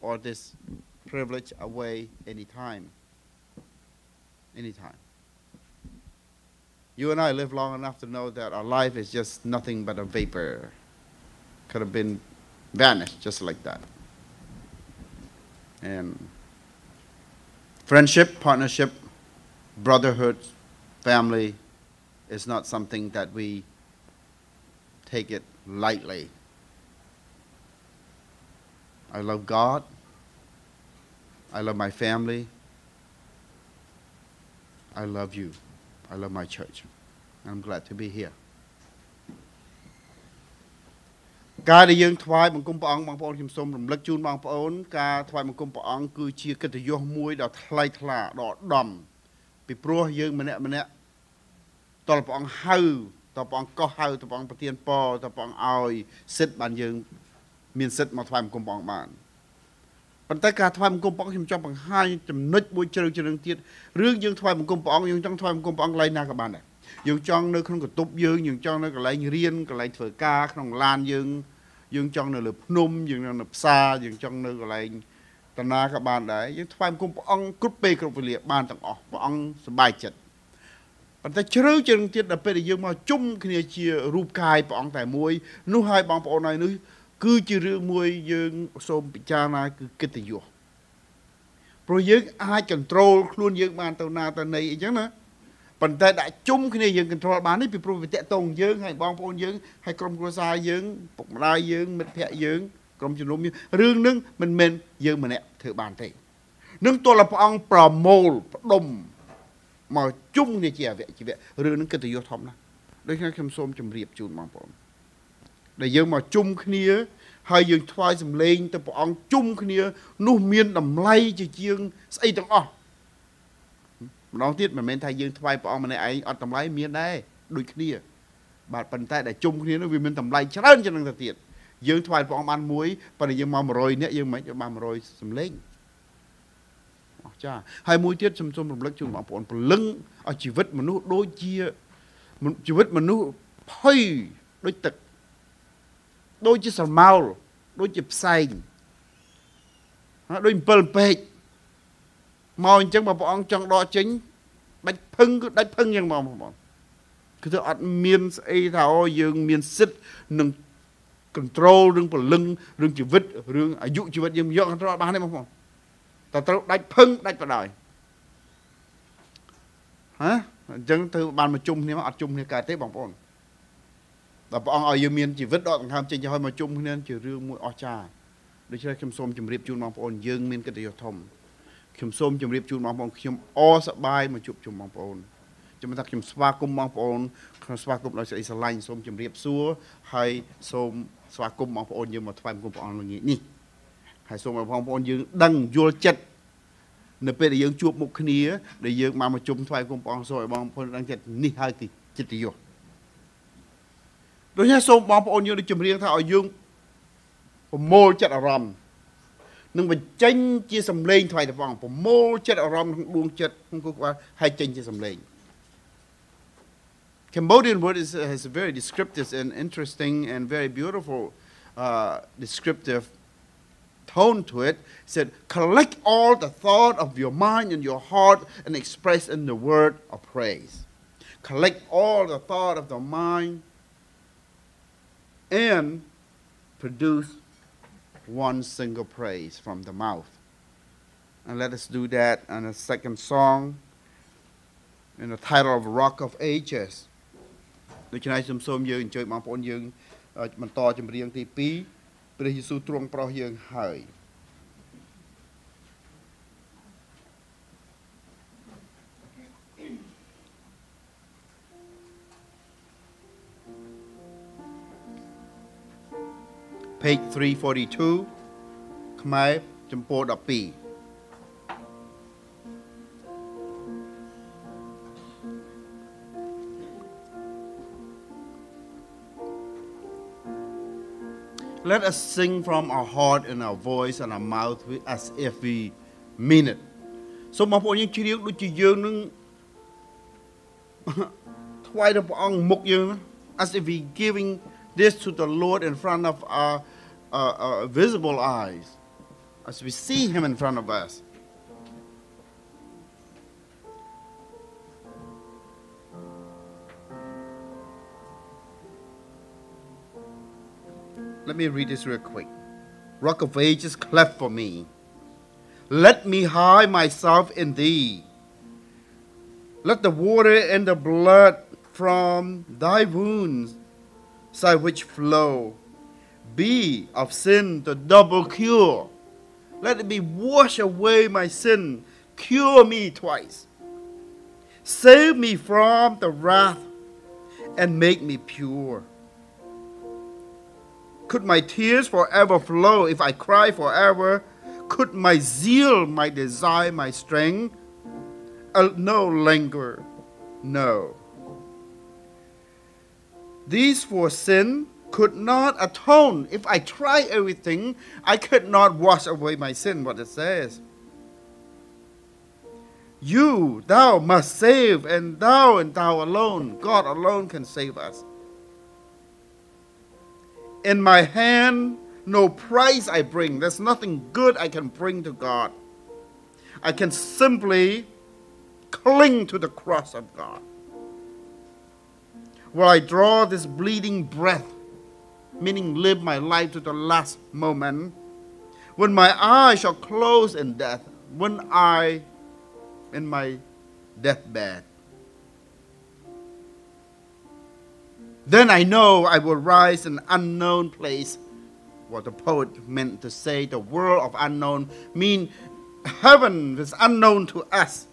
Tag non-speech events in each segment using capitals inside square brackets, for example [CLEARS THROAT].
or this privilege away anytime. Anytime. You and I live long enough to know that our life is just nothing but a vapor. Could have been vanished just like that. And friendship, partnership, brotherhood, family is not something that we take it lightly. I love God. I love my family. I love you. I love my church. I'm glad to be here. ការដែលយើងថ្វាយបង្គំព្រះអង្គបងប្អូនខ្ញុំសូមរំលឹកជូនបងប្អូនការថ្វាយបង្គំព្រះអង្គគឺជាកិត្តិយសមួយដ៏ថ្លៃថ្លាដ៏ឧត្តមពីព្រោះយើងម្នាក់ម្នាក់តលព្រះអង្គហៅតព្រះអង្គកោះហៅតព្រះអង្គប្រទានពរតព្រះអង្គឲ្យសិទ្ធបានយើង មានសិទ្ធមកថ្វាយបង្គំព្រះអង្គបានប៉ុន្តែការថ្វាយបង្គំព្រះអង្គខ្ញុំចង់បង្ហាញចំណុចមួយជ្រៅជ្រៅទៀតរឿងយើងថ្វាយបង្គំព្រះអង្គយើងចង់ថ្វាយបង្គំព្រះអង្គកន្លែងណាក៏បានដែរយើងចង់នៅក្នុងកតុបយើងយើងចង់នៅកន្លែងរៀនកន្លែងធ្វើការក្នុងឡានយើងយើងចង់នៅលើភ្នំយើងនៅផ្សារយើងចង់នៅកន្លែងតាណាក៏បានដែរយើងថ្វាយបង្គំព្រះអង្គគ្រប់ពេលគ្រប់វេលាបានទាំងអស់ព្រះអង្គសប្បាយចិត្តប៉ុន្តែជ្រៅជាងទៀតដល់ពេលដែលយើងមកជុំគ្នាជារូបកាយព្រះអង្គតែមួយនោះហើយបងប្អូនហើយនោះ គឺជារឿងមួយយើងសូមពិចារណាគឺកិត្តិយសព្រោះយើងអាចគ្រប់គ្រងខ្លួនយើងបានទៅណាទៅណីអញ្ចឹងណាប៉ុន្តែដាក់ជុំគ្នាយើងគ្រប់គ្រងបាននេះពីព្រោះវាតកតងយើងហើយបងប្អូនយើងហើយក្រុមគ្រួសារយើងពុកម្ដាយយើងមិត្តភ័ក្តិយើងក្រុមជំនុំយើងរឿងនឹងមិនមែនយើងម្នាក់ធ្វើបានទេនឹងទល់ព្រះអង្គប្រមូលផ្ដុំមកជុំគ្នាជាអវៈជីវៈរឿងនឹងកិត្តិយសធំណាស់ដូច្នេះខ្ញុំសូមជម្រាបជូនបងប្អូន ដែលយើងមកជុំគ្នា ហើយយើងថ្វាយសម្លេងទៅព្រះអង្គជុំគ្នា នោះមានតម្លៃជាជាងស្អីទាំងអស់ម្ដងទៀតមិនមែនថាយើងថ្វាយព្រះអង្គម្នាក់ឯងអត់តម្លៃមានដែរដូចគ្នា បាទប៉ុន្តែដែលជុំគ្នានោះវាមានតម្លៃច្រើនជាងនឹងទៅទៀតយើងថ្វាយព្រះអង្គបានមួយប៉ុន្តែយើងមក100នាក់យើងមិនបាន100សម្លេងអស្ចារ្យហើយមួយទៀតខ្ញុំសូមរំលឹកជូនបងប្អូនព្រលឹងឲ្យជីវិតមនុស្សដូចជាជីវិតមនុស្សភ័យដូចទឹក ដូចជាស្រមោលដូចជាផ្សែងដូច7ពេកមកអញ្ចឹងបើព្រះអង្គចង់ដកចេញដាច់ភឹងគឺដាច់ភឹងយ៉ាងមកបងគឺទៅអត់មានស្អីថាអូយើងមានសិទ្ធនឹង control រឿងពលឹងរឿងជីវិតរឿងអាយុជីវិតយើងយក control បានទេបងប្អូនតែត្រូវដាច់ភឹងដាច់បដ ாய் ហ៎អញ្ចឹងទៅបានមកជុំគ្នាមកអត់ជុំគ្នាកើតទេបងប្អូន ដល់ព្រះអង្គឲ្យយើងមានជីវិតដកដង្ហើមចេញឲ្យមកជុំគ្នាជារឿងមួយអស្ចារ្យដូច្នេះខ្ញុំសូមជម្រាបជូនបងប្អូនយើងមានកិត្តិយសធំខ្ញុំសូមជម្រាបជូនបងប្អូនខ្ញុំអរសប្បាយមកជួបជុំបងប្អូនខ្ញុំថាខ្ញុំស្វាគមន៍បងប្អូនខ្ញុំស្វាគមន៍ដោយសេចក្តីស្រឡាញ់សូមជម្រាបសួរហើយសូមស្វាគមន៍បងប្អូនយើងមកថ្វាយបង្គំព្រះអង្គល្ងាចនេះហើយសូមឲ្យបងប្អូនយើងដឹងយល់ចិត្តនៅពេលដែលយើងជួបមុខគ្នាដែលយើងមកមកជុំថ្វាយបង្គំព្រះអង្គសូមឲ្យបងប្អូនដឹងចិត្តនេះហើយគឺចិត្តយស ដូច្នេះសូមបងប្អូនយើងនឹងចម្រៀងថាឲ្យយើងប្រមូលចិត្តអារម្មណ៍នឹងបញ្ចេញជាសម្លេងថ្វាយព្រះអង្គប្រមូលចិត្តអារម្មណ៍ក្នុងដួងចិត្តក្នុងគូក្បាលហើយចេញជាសម្លេង Cambodian word is, has a very descriptive and interesting and very beautiful uh, descriptive tone to it. It said, collect all the thought of your mind and your heart and express in the word of praise. Collect all the thought of the mind and produce one single praise from the mouth. And let us do that on a second song in the title of Rock of Ages ដូច្នេះសូមសូមយើងអញ្ជើញបងប្អូនយើងបន្តចម្រៀងទី2ព្រះយេស៊ូវទ្រង់ប្រោះយើងហើយ page 342ខ្មែរចំពោះ12 Let us sing from our heart and our voice and our mouth [LAUGHS] as if we mean it សូមបងប្អូនយើងជ្រាវដូចជាយើងនឹងថ្វាយដល់ព្រះអង្គមុខយើង as if we giving this to the Lord in front of our uh, uh, visible eyes as we see Him in front of us. Let me read this real quick. Rock of ages, cleft for me. Let me hide myself in thee. Let the water and the blood from thy wounds, side which flow, be of sin the double cure. Let be wash away my sin, cure me twice. Save me from the wrath and make me pure. Could my tears forever flow if I cry forever? Could my zeal, my desire, my strength uh, no longer? No. These for sin could not atone. If I try everything, I could not wash away my sin, what it says. You, thou must save, and thou and thou alone, God alone can save us. In my hand, no price I bring. There's nothing good I can bring to God. I can simply cling to the cross of God. While I draw this bleeding breath, meaning live my life to the last moment, when my eyes shall close in death, when I, in my deathbed, Then I know I will rise in an unknown place. What the poet meant to say, the world of unknown, mean heaven is unknown to us.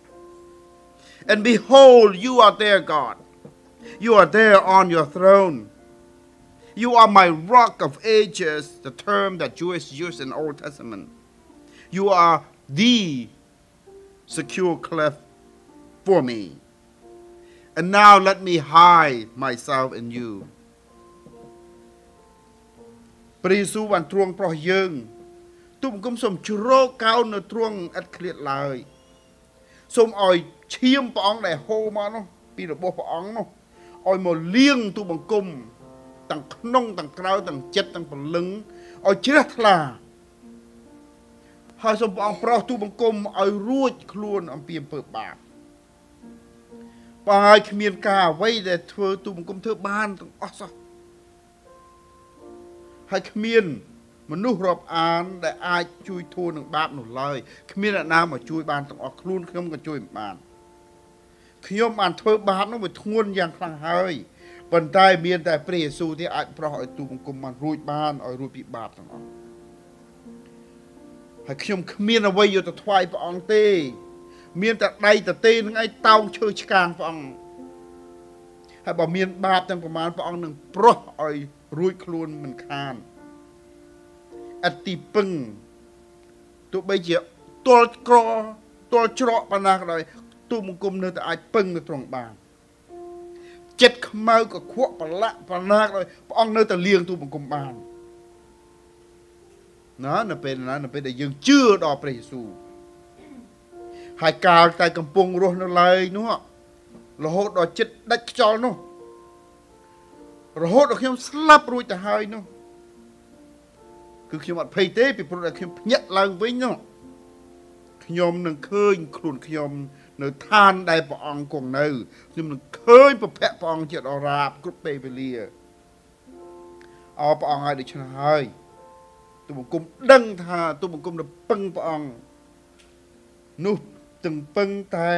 And behold, you are there, God. You are there on your throne. You are my rock of ages, the term that Jewish used in Old Testament. You are the secure cleft for me. And now let me hide myself in you ព្រះយេស៊ូវបានទ្រង់ប្រោះយើងទូបង្គំសូមជ្រកកោននៅទ្រង់ឥតឃ្លាតឡើយសូមឲ្យឈាមព្រះអង្គដែលហូរមកនោះពីរបស់ព្រះអង្គនោះឲ្យមកលាងទូបង្គំ ទាំងក្នុងទាំងក្រៅទាំងចិត្តទាំងព្រលឹងឲ្យជ្រះថ្លា ហើយសូមព្រះអង្គប្រោះទូបង្គំឲ្យរួចខ្លួនអំពីអំពើបាបបើឲ្យគ្មានការអ្វីដែលធ្វើទូបង្គំធ្វើបានទាំងអស់សោះហើយគ្មាន មនុស្សរាប់អាន ដែលអាចជួយធូរនឹងបាបនោះឡើយគ្មានអ្នកណាមកជួយបានទាំងអស់ខ្លួនខ្ញុំក៏ជួយមិនបានខ្ញុំបានធ្វើបាបនោះវាធ្ងន់យ៉ាងខ្លាំងហើយ ប៉ុន្តែមានតែព្រះយេស៊ូវទេអាចប្រោះឲ្យទូបង្គំបានរួចបានឲ្យរួចពីបាបទាំងអស់ហើយខ្ញុំគ្មានអ្វីយកទៅថ្វាយព្រះអង្គទេ មានតែដៃតទេនឹងឯងតោងឈើឆ្កាងព្រះអង្គហើយបើមានបាបទាំងប្រមាណព្រះអង្គនឹងប្រោះឲ្យរួចខ្លួនមិនខានអតិពឹងទោះបីជាទល់ក្រទល់ច្រកប៉ុណ្ណាក៏ដោយទូមង្គមនៅតែអាចពឹងនៅត្រង់បាន ចិត្តខ្មៅកខ្វក់ប្រឡាក់ប៉ុណ្ណាក៏ដោយព្រះអង្គនៅតែលៀងទូមង្គមបានណានៅពេលណានៅពេលដែលយើងជឿដល់ព្រះយេស៊ូវហើយកាលតែកំពុងរស់នៅឡើយនោះរហូតដល់ចិត្តដាច់ខ្យល់នោះរហូតដល់ខ្ញុំស្លាប់រួចទៅហើយនោះគឺខ្ញុំអត់ភ័យទេពីព្រោះតែខ្ញុំភ្ញាក់ឡើងវិញនោះខ្ញុំនឹងឃើញខ្លួនខ្ញុំ នៅឋានដែលព្រះអង្គគង់នៅខ្ញុំនឹងឃើញប្រភពព្រះអង្គជាដរាបគ្រប់ពេលវេលាអរព្រះអង្គឲ្យដូច្នេះហើយទូបង្គំដឹងថាទូបង្គំនឹងពឹងព្រះអង្គនោះទាំងពឹងតែ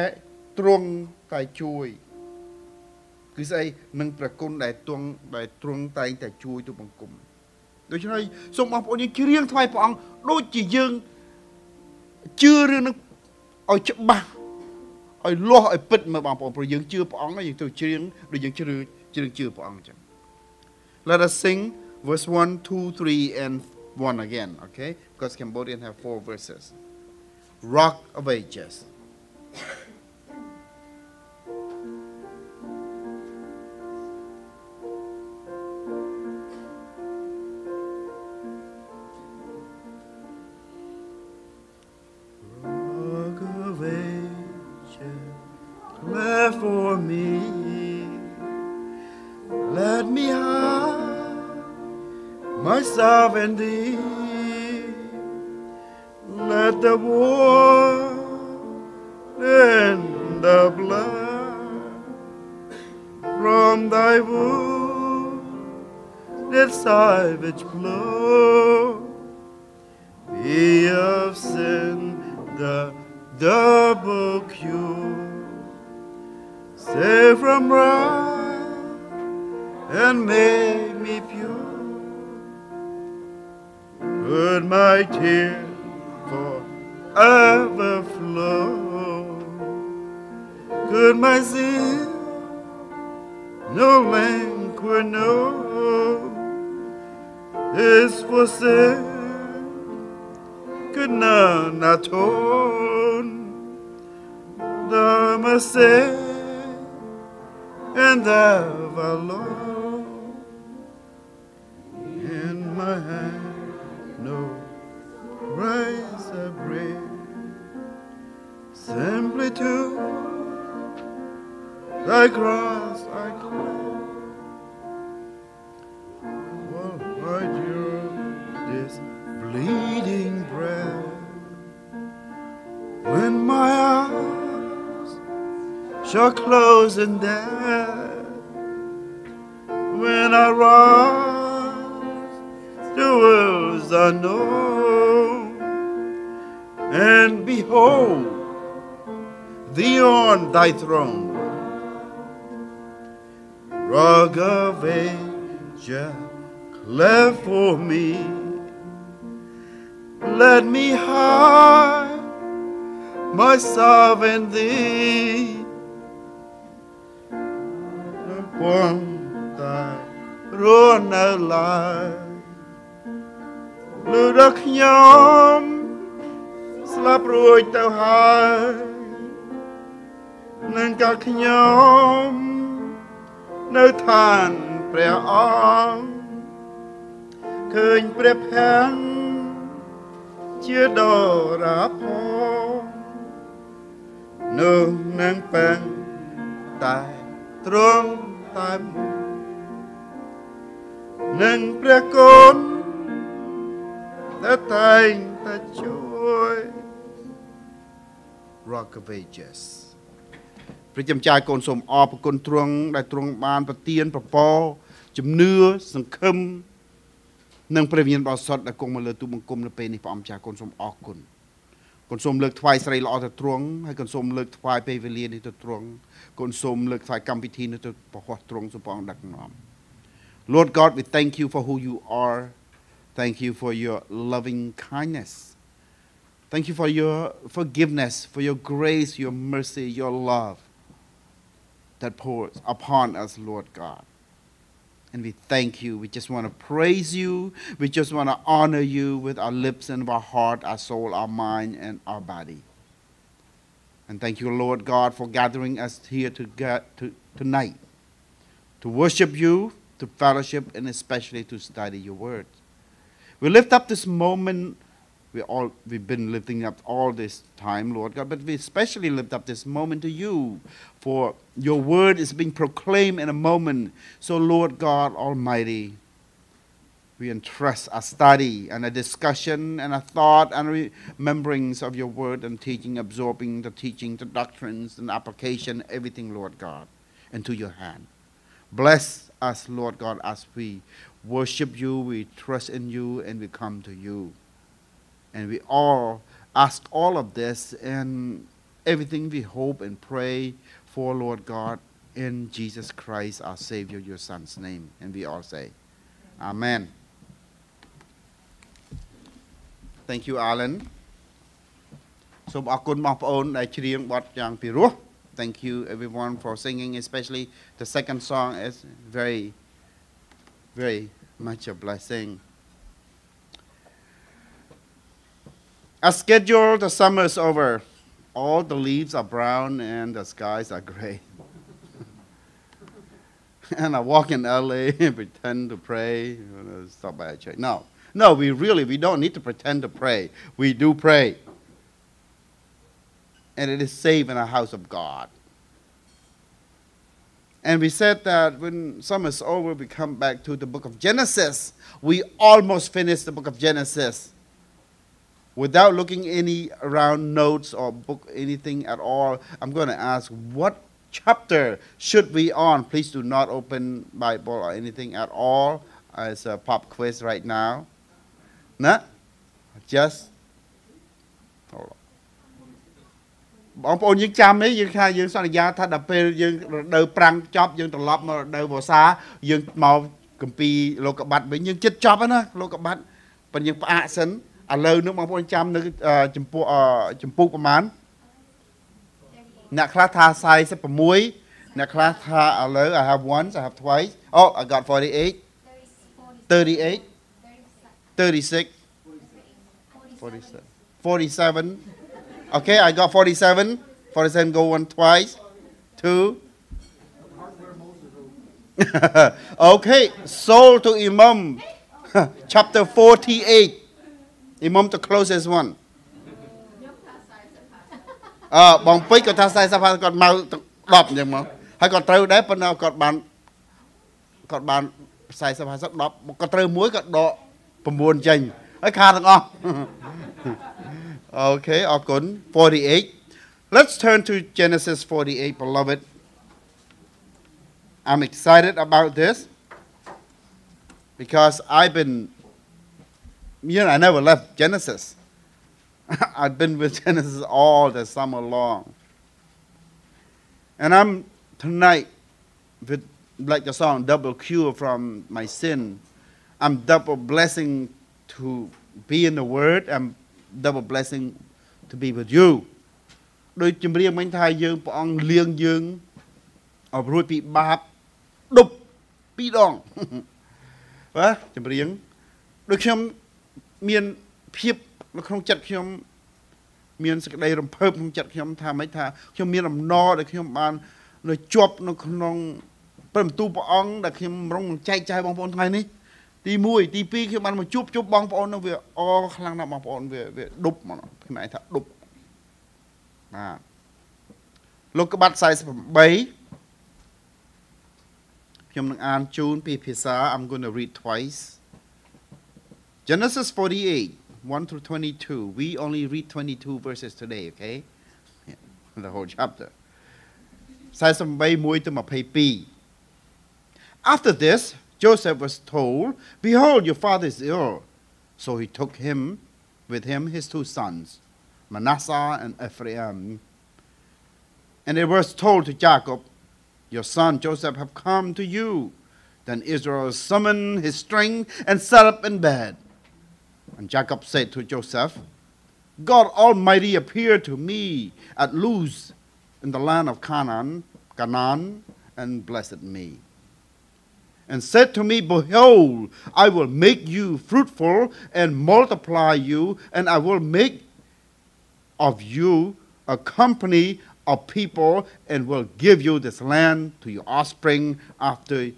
ទ្រង់តែជួយគឺស្អីនឹងប្រគុណដែលទ្រង់ដែលទ្រង់តែងតែជួយទៅបង្គំដូច្នេះសូមបងប្អូនយើងច្រៀងថ្វាយព្រះអង្គដូចជាយើងជឿរឿងនឹងឲ្យច្បាស់ ឲ្យលាស់ឲ្យពិតមើលបងប្អូនព្រោះយើងជឿព្រះអង្គយើងទៅច្រៀងដូចយើងជ្រឿជ្រៀងជឿព្រះអង្គអញ្ចឹង Let us sing verse 1 2 3 and 1 again okay because Cambodian have four verses Rock of Ages hide thy throne. Rock of ages cleft for me. Let me hide my sovereign thee. Upon thy throne alive. លើដល់ខ្ញុំស្លាប់រួចទៅហើយ នឹងកាលខ្ញុំនៅឋានព្រះអង្គឃើញព្រះផាំងជាដរាផងនោះនឹងបាំងតែទ្រង់តែមួយនឹងព្រះកូនដែលតែងតែជួយ Rock of Ages ព្រះចំចាយកូនសូមអរព្រគុណទ្រង់ដែលទ្រង់បានប្រទានប្រពរជំនឿសង្ឃឹមនិងព្រះវិញ្ញាណបរិសុទ្ធដែលគង់មកលើទូបង្គំនៅពេលនេះព្រះអង្គចាស់កូនសូមអរគុណកូនសូមលើកថ្វាយស្រីល្អទៅទ្រង់ហើយកូនសូមលើកថ្វាយពេលវេលានេះទៅទ្រង់កូនសូមលើកថ្វាយកម្មវិធីនេះទៅប្រហោះទ្រង់សូមព្រះអង្គដឹកនាំ Lord God we thank you for who you are thank you for your loving kindness thank you for your forgiveness for your grace your mercy your love that pours upon us Lord God and we thank you. We just want to praise you. We just want to honor you with our lips and our heart, our soul, our mind, and our body. And thank you, Lord God, for gathering us here to get to, tonight to worship you, to fellowship, and especially to study your word. We lift up this moment. We all we've been lifting up all this time, Lord God, but we especially lift up this moment to you, for your word is being proclaimed in a moment. So, Lord God Almighty, we entrust a study and a discussion and a thought and remembrance of your word and teaching, absorbing the teaching, the doctrines and application, everything, Lord God, into your hand. Bless us, Lord God, as we worship you, we trust in you, and we come to you. And we all ask all of this and everything we hope and pray for, Lord God, in Jesus Christ, our Savior, your Son's name. And we all say, Amen. Thank you, Alan. សូមអរគុណបងប្អូនដែលច្រៀងបទយ៉ាងពិរោះ Thank you everyone for singing especially the second song is very very much a blessing. As scheduled, the summer is over. All the leaves are brown and the skies are gray. [LAUGHS] and I walk in LA and [LAUGHS] pretend to pray, stop by a church. No, no, we really, we don't need to pretend to pray. We do pray. And it is safe in the house of God. And we said that when summer is over, we come back to the book of Genesis. We almost finished the book of Genesis without looking any around notes or book anything at all, I'm going to ask what chapter should we on? Please do not open Bible or anything at all as a pop quiz right now. Nah, just hold on. បងប្អូនយើងចាំទេយើងថាយើងសន្យាថាដល់ពេលយើងរដូវប្រាំងចប់យើងត្រឡប់មករដូវវស្សាយើងមកកម្ពីលោកកបាត់វិញយើងចិត្តចប់ហើយណាលោកកបាត់ប៉ុន្តែយើងផ្អាកសិន ឥឡូវនេះបងប្អូនចាំនៅអឺចំពោះអឺចំពោះប្រហែលអ្នកខ្លះថា46អ្នកខ្លះថាឥឡូវ I have once I have twice oh I got 48 38 36 47 47 okay I got 47 47 go one twice two [LAUGHS] okay soul to Imam [LAUGHS] chapter 48 Imam the closest one អឺបងពេជ្រគាត់ថា40គាត់មក10អញ្ចឹងមកហើយគាត់ត្រូវដែរប៉ុន្តែគាត់បានគាត់បាន40 50 10គាត់ត្រូវមួយគាត់ដក9ចេញហើយខាតទាំងអស់ Okay អរគុណ48 Let's turn to Genesis 48 beloved I'm excited about this because I've been you know I never left Genesis [LAUGHS] I've been with Genesis all the summer long. And I'm tonight with like the song double cure from my sin. I'm double blessing to be in the word. I'm double blessing to be with you. ដូចជំរាបមិញថាយើងព្រះអង្គលៀងយើងឲ្យរួចពីបាបដប់ពីរដង បាទជំរាបដូចខ្ញុំ [LAUGHS] មានភាពនៅក្នុងចិត្តខ្ញុំមានសេចក្តីរំភើបក្នុងចិត្តខ្ញុំថាម៉េចថាខ្ញុំមានអំណរដែលខ្ញុំបាននៅជាប់នៅក្នុងព្រះបន្ទូលព្រះអង្គដែលខ្ញុំរងចែកចាយបងប្អូនថ្ងៃនេះទី1ទី2ខ្ញុំបានមកជួបជួបបងប្អូននោះវាអខ្លាំងណាស់បងប្អូនវាវាដប់មកខ្មែរថាដប់បាទលោកក្បាត់48ខ្ញុំនឹងអានជូនពីភាសា I'm going to read twice Genesis 48 1 through 22. We only read 22 verses today, okay? Yeah, [LAUGHS] the whole chapter. 48 1ទៅ22 After this, Joseph was told, Behold, your father is ill. So he took him with him his two sons, Manasseh and Ephraim. And it was told to Jacob, Your son Joseph have come to you. Then Israel summoned his strength and sat up in bed. And Jacob said to Joseph, God Almighty appeared to me at Luz in the land of Canaan, Canaan, and blessed me. And said to me, Behold, I will make you fruitful and multiply you, and I will make of you a company of people, and will give you this land to your offspring after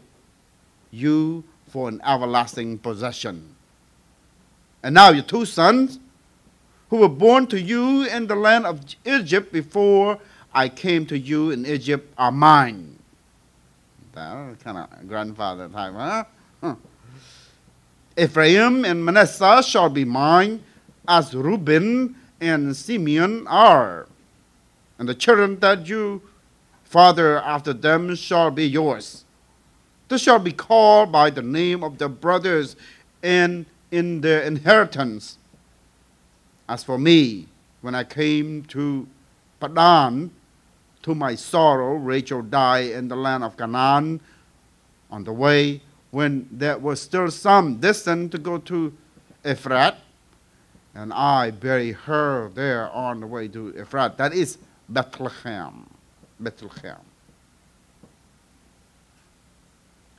you for an everlasting possession. And now your two sons, who were born to you in the land of Egypt before I came to you in Egypt, are mine. That kind of grandfather type, huh? Ephraim and Manasseh shall be mine, as Reuben and Simeon are. And the children that you father after them shall be yours. They shall be called by the name of their brothers and in their inheritance. As for me, when I came to Paddan, to my sorrow, Rachel died in the land of Canaan on the way when there was still some distance to go to Ephrath, and I buried her there on the way to Ephrath. That is Bethlehem. Bethlehem.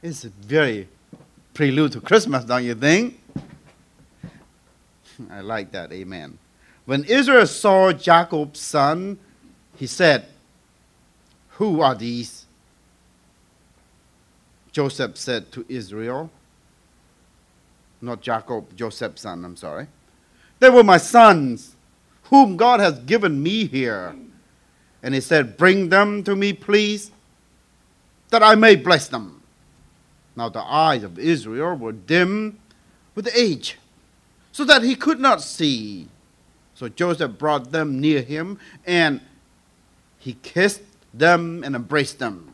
It's a very prelude to Christmas, don't you think? I like that. Amen. When Israel saw Jacob's son, he said, Who are these? Joseph said to Israel, not Jacob, Joseph's son, I'm sorry. They were my sons, whom God has given me here. And he said, Bring them to me, please, that I may bless them. Now the eyes of Israel were dim with age, so that he could not see. So Joseph brought them near him, and he kissed them and embraced them.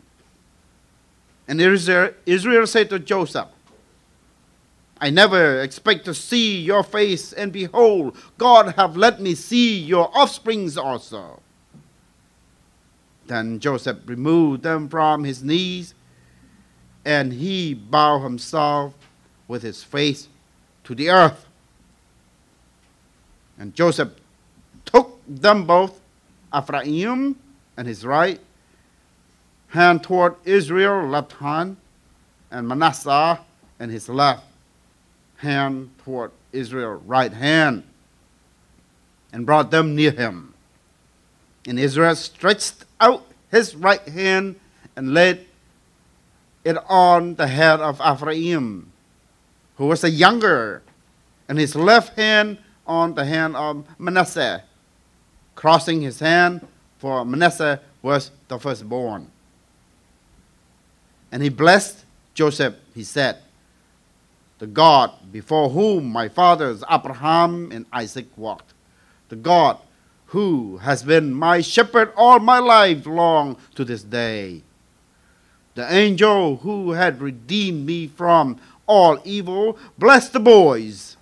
And Israel, said to Joseph, I never expect to see your face, and behold, God have let me see your offsprings also. Then Joseph removed them from his knees, and he bowed himself with his face to the earth. And Joseph took them both, Ephraim and his right hand toward Israel, left hand, and Manasseh and his left hand toward Israel, right hand, and brought them near him. And Israel stretched out his right hand and laid it on the head of Ephraim, who was the younger, and his left hand on the hand of Manasseh, crossing his hand, for Manasseh was the firstborn. And he blessed Joseph, he said, The God before whom my fathers Abraham and Isaac walked, the God who has been my shepherd all my life long to this day. The angel who had redeemed me from all evil, bless the boys.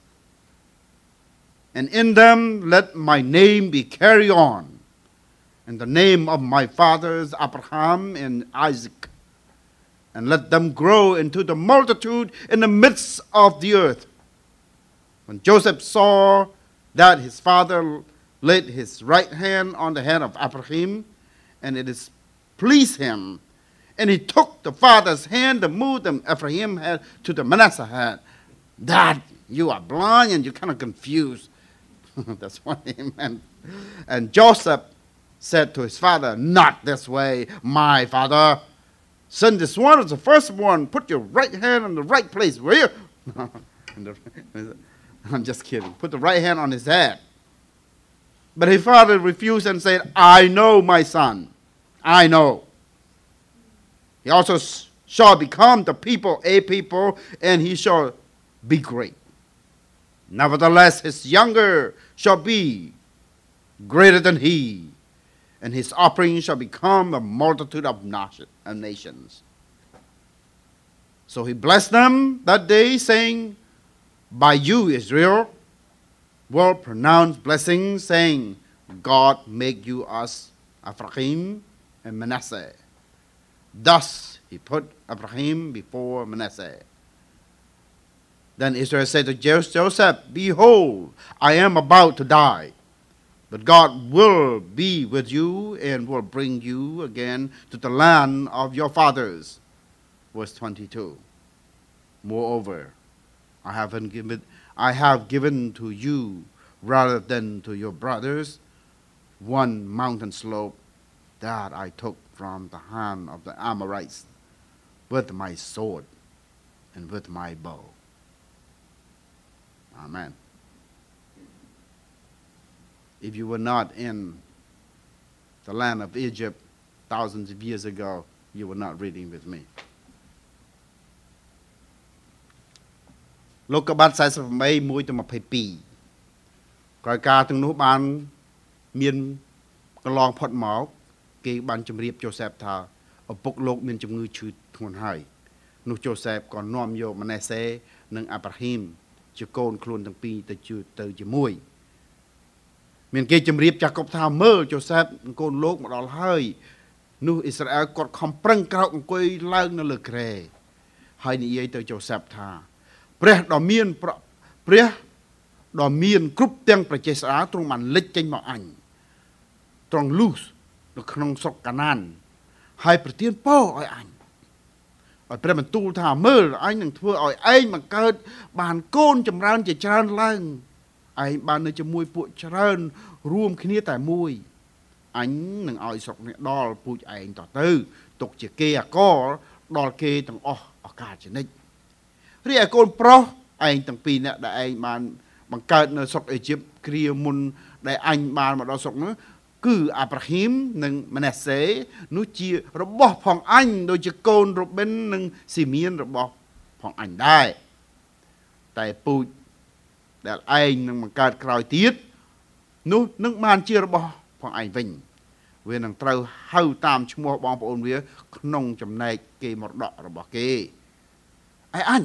And in them let my name be carried on, in the name of my fathers Abraham and Isaac, and let them grow into the multitude in the midst of the earth. When Joseph saw that his father laid his right hand on the hand of Abraham, and it is pleased him. And he took the father's hand and moved the Ephraim head to the Manasseh head. Dad, you are blind and you're kind of confused. [LAUGHS] That's what he meant. And Joseph said to his father, Not this way, my father. Son, this one is the first one. Put your right hand in the right place, will you? [LAUGHS] [LAUGHS] I'm just kidding. Put the right hand on his head. But his father refused and said, I know, my son. I know. He also shall become the people a people, and he shall be great. Nevertheless, his younger shall be greater than he, and his offspring shall become a multitude of nations. So he blessed them that day, saying, By you, Israel, will pronounce blessings, saying, God make you us Ephraim and Manasseh. Thus he put Ephraim before Manasseh. Then Israel said to Joseph, Behold, I am about to die, but God will be with you and will bring you again to the land of your fathers. Verse 22. Moreover, I haven't given I have given to you rather than to your brothers one mountain slope that I took from the hand of the Amorites with my sword and with my bow. Amen. If you were not in the land of Egypt thousands of years ago, you were not reading with me. លោកកបាត់48 1ទៅ22ក្រោយការទាំងនោះបានមានកន្លងផុតមកគេបានជម្រាបយូសេបថាឪពុកលោកមានជំងឺឈឺធ្ងន់ហើយនោះយូសេបក៏នាំយកម៉ាណេសេនិងអាប់រ៉ាហ៊ីម ជាកូនខ្លួនទាំងពីរទៅជួយទៅជាមួយមានគេជម្រាបចាស់កបថាមើលយូសេបកូនលោកមកដល់ហើយនោះអ៊ីស្រាអែលគាត់ខំប្រឹងក្រោកអង្គុយឡើងនៅលើគ្រែហើយនិយាយទៅយូសេបថា ព្រះដ៏មានព្រះដ៏មានគ្រប់ទាំងប្រជាស្ដាទ្រង់បានលេចចេញមកអញទ្រង់លូសនៅក្នុងស្រុកកាណានហើយប្រទានពរឲ្យអញ ឲ្យព្រះបន្ទូលថាមើលអញនឹងធ្វើឲ្យឯងបង្កើតបានកូនចម្រើនជាច្រើនឡើងឯងបាននៅជាមួយពួកច្រើន រួមគ្នាតែមួយអញនឹងឲ្យស្រុកនេះដល់ពូជឯងតទៅទុកជាគេអកលដល់គេទាំងអស់ឱកាសចនិចរីឯកូនប្រុសឯងទាំងពីរនាក់ដែលឯងបានបង្កើតនៅស្រុកអេជីបគ្រាមុនដែលអញបានមកដល់ស្រុកនោះ គឺអាប់រ៉ាហ៊ីមនិងម៉ាណេសេនោះជារបស់ផងអញដូចជាកូនរូបិននិងស៊ីមៀនរបស់ផងអញដែរតែពូជដែលឯងនឹងបង្កើតក្រោយទៀតនោះនឹងបានជារបស់ផងឯងវិញ វានឹងត្រូវហៅតាមឈ្មោះបងប្អូនវា ក្នុងចំណែកគេមរតករបស់គេឯអញ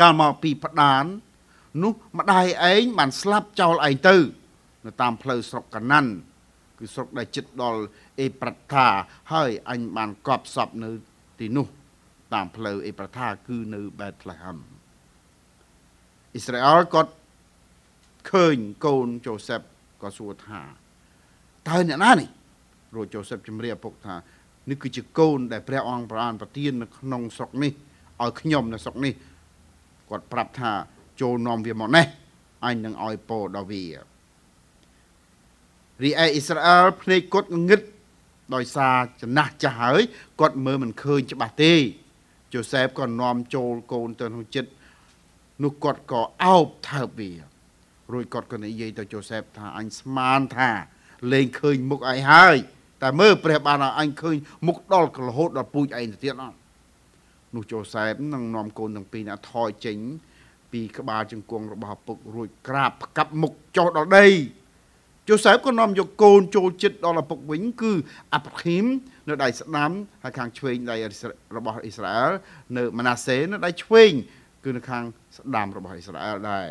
កាលមកពីផ្ដាននោះម្ដាយឯងបានស្លាប់ចោលឯងទៅ នៅតាមផ្លូវស្រុកកាណាន់គឺស្រុកដែលជិតដល់អេប្រាថា ហើយអញបានកប់សពនៅទីនោះ តាមផ្លូវអេប្រាថា គឺនៅបេតលេហឹមអ៊ីស្រាអែលគាត់ឃើញកូនចូសេបក៏សួរថាតើអ្នកណានេះរួចចូសេបជំរាបឪពុកថានេះគឺជាកូនដែលព្រះអង្គប្រអានប្រទាននៅក្នុងស្រុកនេះឲ្យខ្ញុំនៅស្រុកនេះគាត់ប្រាប់ថាចូលនាំវាមកនេះអញនឹងឲ្យពោដល់វា រីឯអ៊ីស្រាអែលភ្នែកគាត់ងឹតដោយសារចំណាស់ចាស់ហើយគាត់មើលមិនឃើញច្បាស់ទេយូសែបក៏នាំចូលកូនទៅក្នុងចិត្តនោះគាត់ក៏អោបថើបវារួចគាត់ក៏និយាយទៅយូសែបថាអញស្មានថាលែងឃើញមុខឯងហើយតែមើលព្រះបានឲ្យអញឃើញមុខដល់រហូតដល់ពូជឯងទៅទៀតអត់នោះយូសែបនឹងនាំកូនទាំងពីរនាក់ថយចេញពីក្បាលជង្គង់របស់ឪពុករួចក្រាបផ្កាប់មុខចុះដល់ដី យូសែបក៏នាំយកកូនចូលចិត្តដល់ឪពុកវិញគឺអាប់រ៉ាហ៊ីមនៅដៃស្ដាំហើយខាងឆ្វេងដៃរបស់អ៊ីស្រាអែលនៅម៉ាណាសេនៅដៃឆ្វេងគឺនៅខាងស្ដាំរបស់អ៊ីស្រាអែលដែរ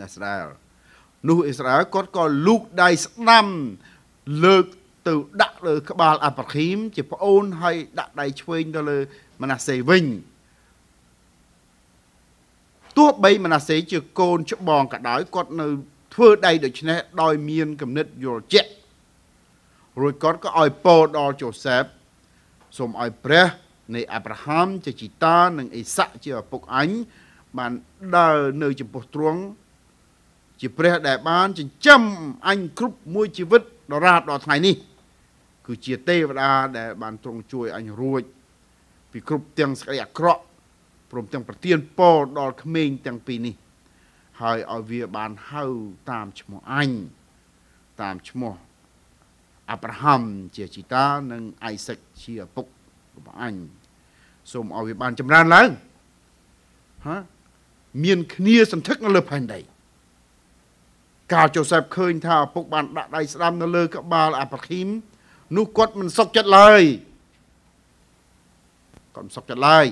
នៅអ៊ីស្រាអែលនោះអ៊ីស្រាអែលគាត់ក៏លូកដៃស្ដាំលើកទៅដាក់លើក្បាលអាប់រ៉ាហ៊ីមជាប្អូនហើយដាក់ដៃឆ្វេងទៅលើម៉ាណាសេវិញទោះបីម៉ាណាសេជាកូនច្បងក៏ដោយគាត់នៅ ធ្វើដៃដូច្នេះដោយមានគំនិតយល់ជាក់រួចគាត់ក៏ឲ្យពោដល់យូសែបសូមឲ្យព្រះនៃអាប់រ៉ាហាំជាជីតានិងអេសាក់ជាឪពុកអញបានដើរនៅចំពោះទ្រង់ជាព្រះដែលបានចិញ្ចឹមអញគ្រប់មួយជីវិតដរាបដល់ថ្ងៃនេះ គឺជាទេវតាដែលបានទ្រង់ជួយអញរួច ពីគ្រប់ទាំងសេចក្តីអាក្រក់ព្រមទាំងប្រទានពរដល់ក្មេងទាំងពីរនេះ ហើយឲ្យវាបានហៅតាមឈ្មោះអញតាមឈ្មោះអាប់រ៉ាហាំជាជីតានិងអៃសិកជាឪពុករបស់អញសូមឲ្យវាបានចម្រើនឡើងហាមានគ្នាសន្ធឹកនៅលើផែនដីកាលយូសែបឃើញថាឪពុកបានដាក់ដៃស្ដាំនៅលើក្បាលអាប់រ៉ាហ៊ីមនោះគាត់មិនសុខចិត្តឡើយគាត់មិនសុខចិត្តឡើយ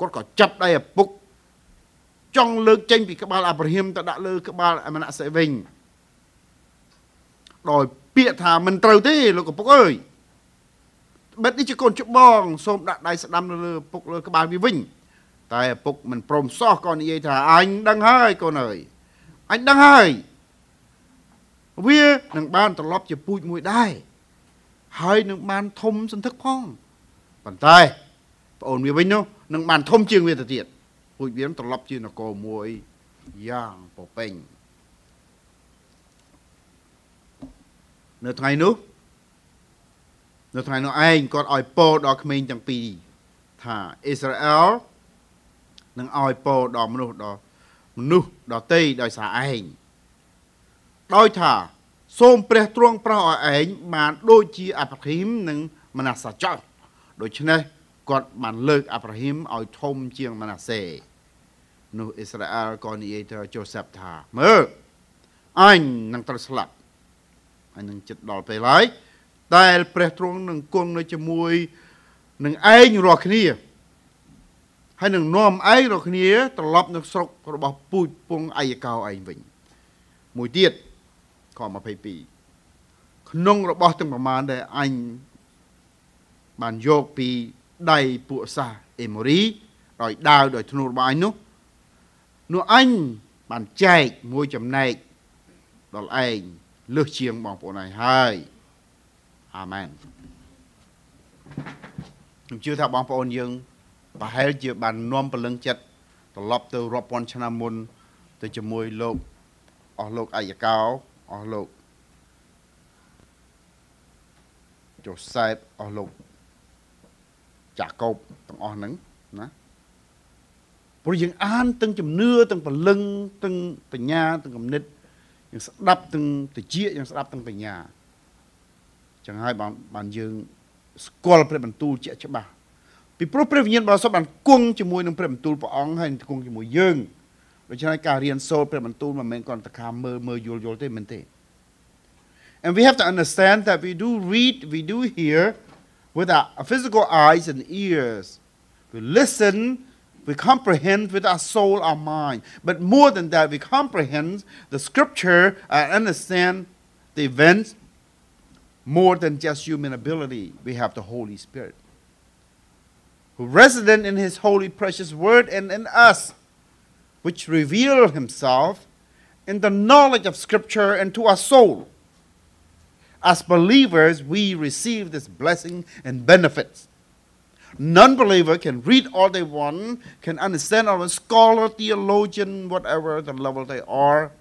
គាត់ក៏ចាប់ដៃឪពុក ចង់លើកចេញពីក្បាលអាប់រ៉ាហ៊ីមទៅដាក់លើក្បាលអាម៉ាណាសេវិញដោយពាក្យថាមិនត្រូវទេលោកឪពុកអើយបិទនេះជាកូនច្បងសូមដាក់ដៃស្ដាំនៅលើឪពុកលើក្បាលវាវិញ តែឪពុកមិនព្រមសោះក៏និយាយថាអញដឹងហើយកូនអើយអញដឹងហើយវានឹងបានត្រឡប់ជាពូជមួយដែរហើយនឹងបានធំសន្ធឹកផងប៉ុន្តែប្អូនវាវិញនោះនឹងបានធំជាងវាទៅទៀត ពូជវាត្រឡប់ជានគរមួយយ៉ាងពពេញនៅថ្ងៃនោះនៅថ្ងៃនោះឯងគាត់ឲ្យពោដល់ក្មេងទាំងពីរថាអ៊ីស្រាអែលនឹងឲ្យពោដល់មនុស្សដល់មនុស្សដតីដោយសារឯងដោយថាសូមព្រះទ្រង់ប្រោសឲ្យឯងបានដូចជាអាប់រ៉ាហ៊ីមនិងម៉ាណាសាចោះដូច្នេះ គាត់បានលើកអាប់រ៉ាហ៊ីមឲ្យធំជាងម៉ាណាសេនោះអ៊ីស្រាអែលក៏និយាយទៅយូសេបថាមើលអញនឹងត្រូវស្លាប់អញនឹងចិត្តដល់ពេលហើយតែព្រះទ្រង់នឹងគង់នៅជាមួយនឹងឯងរាល់គ្នាហើយនឹងនាំឯងរាល់គ្នាត្រឡប់នៅស្រុករបស់ពូជពងអាយកោឯងវិញមួយទៀតខ22ក្នុងរបស់ទាំងប្រមាណដែលអញបានយកពី ដៃពួកសាសអេម៉ូរីដោយដាវដោយធ្នូរបស់អញនោះនោះអញបានចែកមួយចំណែកដល់ឯងលើសជាងបងប្អូនឯងហើយអាមែនខ្ញុំជឿថាបងប្អូនយើងប្រហែលជាបាននាំពលឹងចិត្តត្រឡប់ទៅរាប់ពាន់ឆ្នាំមុន ទៅជាមួយលោកអស់លោកអាយកោអស់លោកជូសែបអស់លោក ចាកូបទាំងអស់ហ្នឹងណាព្រោះយើងអានទាំងជំនឿទាំងពលឹងទាំងបញ្ញាទាំងគំនិតយើងស្ដាប់ទាំងតិចយើងស្ដាប់ទាំងបញ្ញាចឹងហើយបានបានយើងស្គាល់ព្រះបន្ទូលជាក់ច្បាស់ពីព្រោះព្រះវិញ្ញាណបរិសុទ្ធបានគង់ជាមួយនឹងព្រះបន្ទូលព្រះអង្គហើយគង់ជាមួយយើងដូច្នេះការរៀនសូត្រព្រះបន្ទូលមិនមែនគ្រាន់តែការមើលមើលយល់យល់ទេមែនទេ And we have to understand that we do read, we do hear with our physical eyes and ears. We listen, we comprehend with our soul, our mind. But more than that, we comprehend the scripture and understand the events more than just human ability. We have the Holy Spirit who resident in his holy precious word and in us, which reveal himself in the knowledge of scripture and to our soul. As believers, we receive this blessing and benefits. Non-believer can read all they want, can understand all the scholar, theologian, whatever the level they are.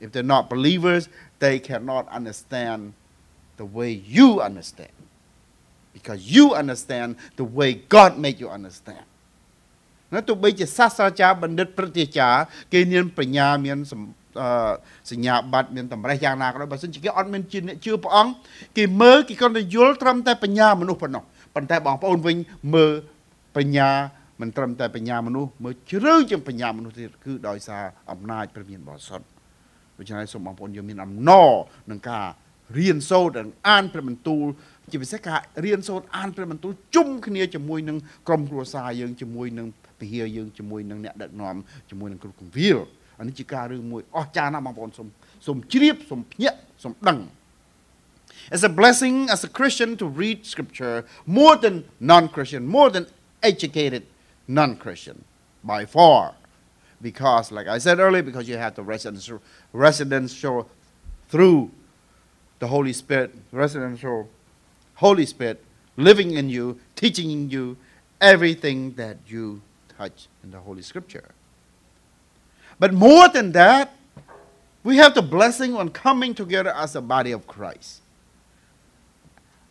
If they're not believers, they cannot understand the way you understand because you understand the way God made you understand ណាទោះបីជាសាស្ត្រាចារ្យបណ្ឌិតព្រឹទ្ធាចារ្យគេមានបញ្ញាមានស ញ្ញាបត្រមានតម្រេះយ៉ាងណាក៏ដោយបើមិនជាគេអត់មានជាអ្នកជឿព្រះអង្គគេមើលគេគ្រាន់តែយល់ត្រឹមតែបញ្ញាមនុស្សប៉ុណ្ណោះប៉ុន្តែបងប្អូនវិញមើលបញ្ញាមិនត្រឹមតែបញ្ញាមនុស្សមើលជ្រៅជាងបញ្ញាមនុស្សទៀតគឺដោយសារអំណាចព្រះមានបរិសុទ្ធដូច្នេះសូមបងប្អូនយើងមានអំណរនឹងការរៀនសូត្រនិងអានព្រះបន្ទូលជាពិសេសការរៀនសូត្រអានព្រះបន្ទូលជុំគ្នាជាមួយនឹងក្រុមគ្រួសារយើងជាមួយនឹងពហិយើងជាមួយនឹងអ្នកដឹកនាំជាមួយនឹងគ្រូកងវិល អានេះជាការរឿងមួយអស្ចារ្យណាស់បងប្អូនសូមសូមជ្រាបសូមភ្ញាក់សូមដឹង It's a blessing as a Christian to read scripture more than non-Christian, more than educated non-Christian by far. Because, like I said earlier, because you have the residential, residential through the Holy Spirit, residential Holy Spirit living in you, teaching you everything that you touch in the Holy Scripture. But more than that, we have the blessing on coming together as a body of Christ,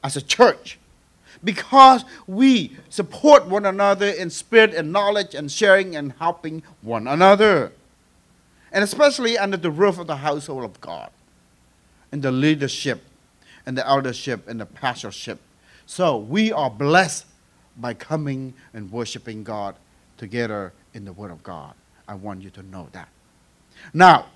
as a church, because we support one another in spirit and knowledge and sharing and helping one another. And especially under the roof of the household of God, in the leadership and the eldership and the pastorship. So we are blessed by coming and worshiping God together in the Word of God. I want you to know that. Now,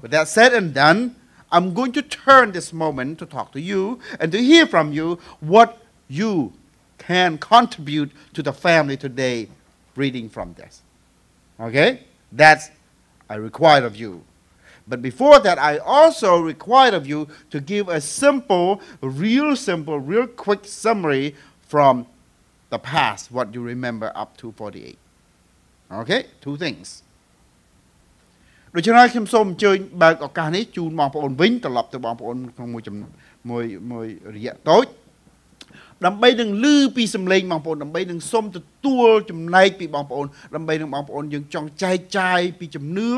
with that said and done, I'm going to turn this moment to talk to you and to hear from you what you can contribute to the family today reading from this. Okay? That's I require of you. But before that, I also require of you to give a simple, real simple, real quick summary from the past, what you remember up to 48. Okay? Two things. ដូច្នេះខ្ញុំសូមអញ្ជើញបើកឱកាសនេះជូនបងប្អូនវិញត្រឡប់ទៅបងប្អូនក្នុងមួយមួយមួយរយៈតូច ដើម្បីនឹងលឺពីសម្លេងបងប្អូនដើម្បីនឹងសុំទទួលចំណែកពីបងប្អូនដើម្បីនឹងបងប្អូនយើងចង់ចែកចាយពីជំនឿ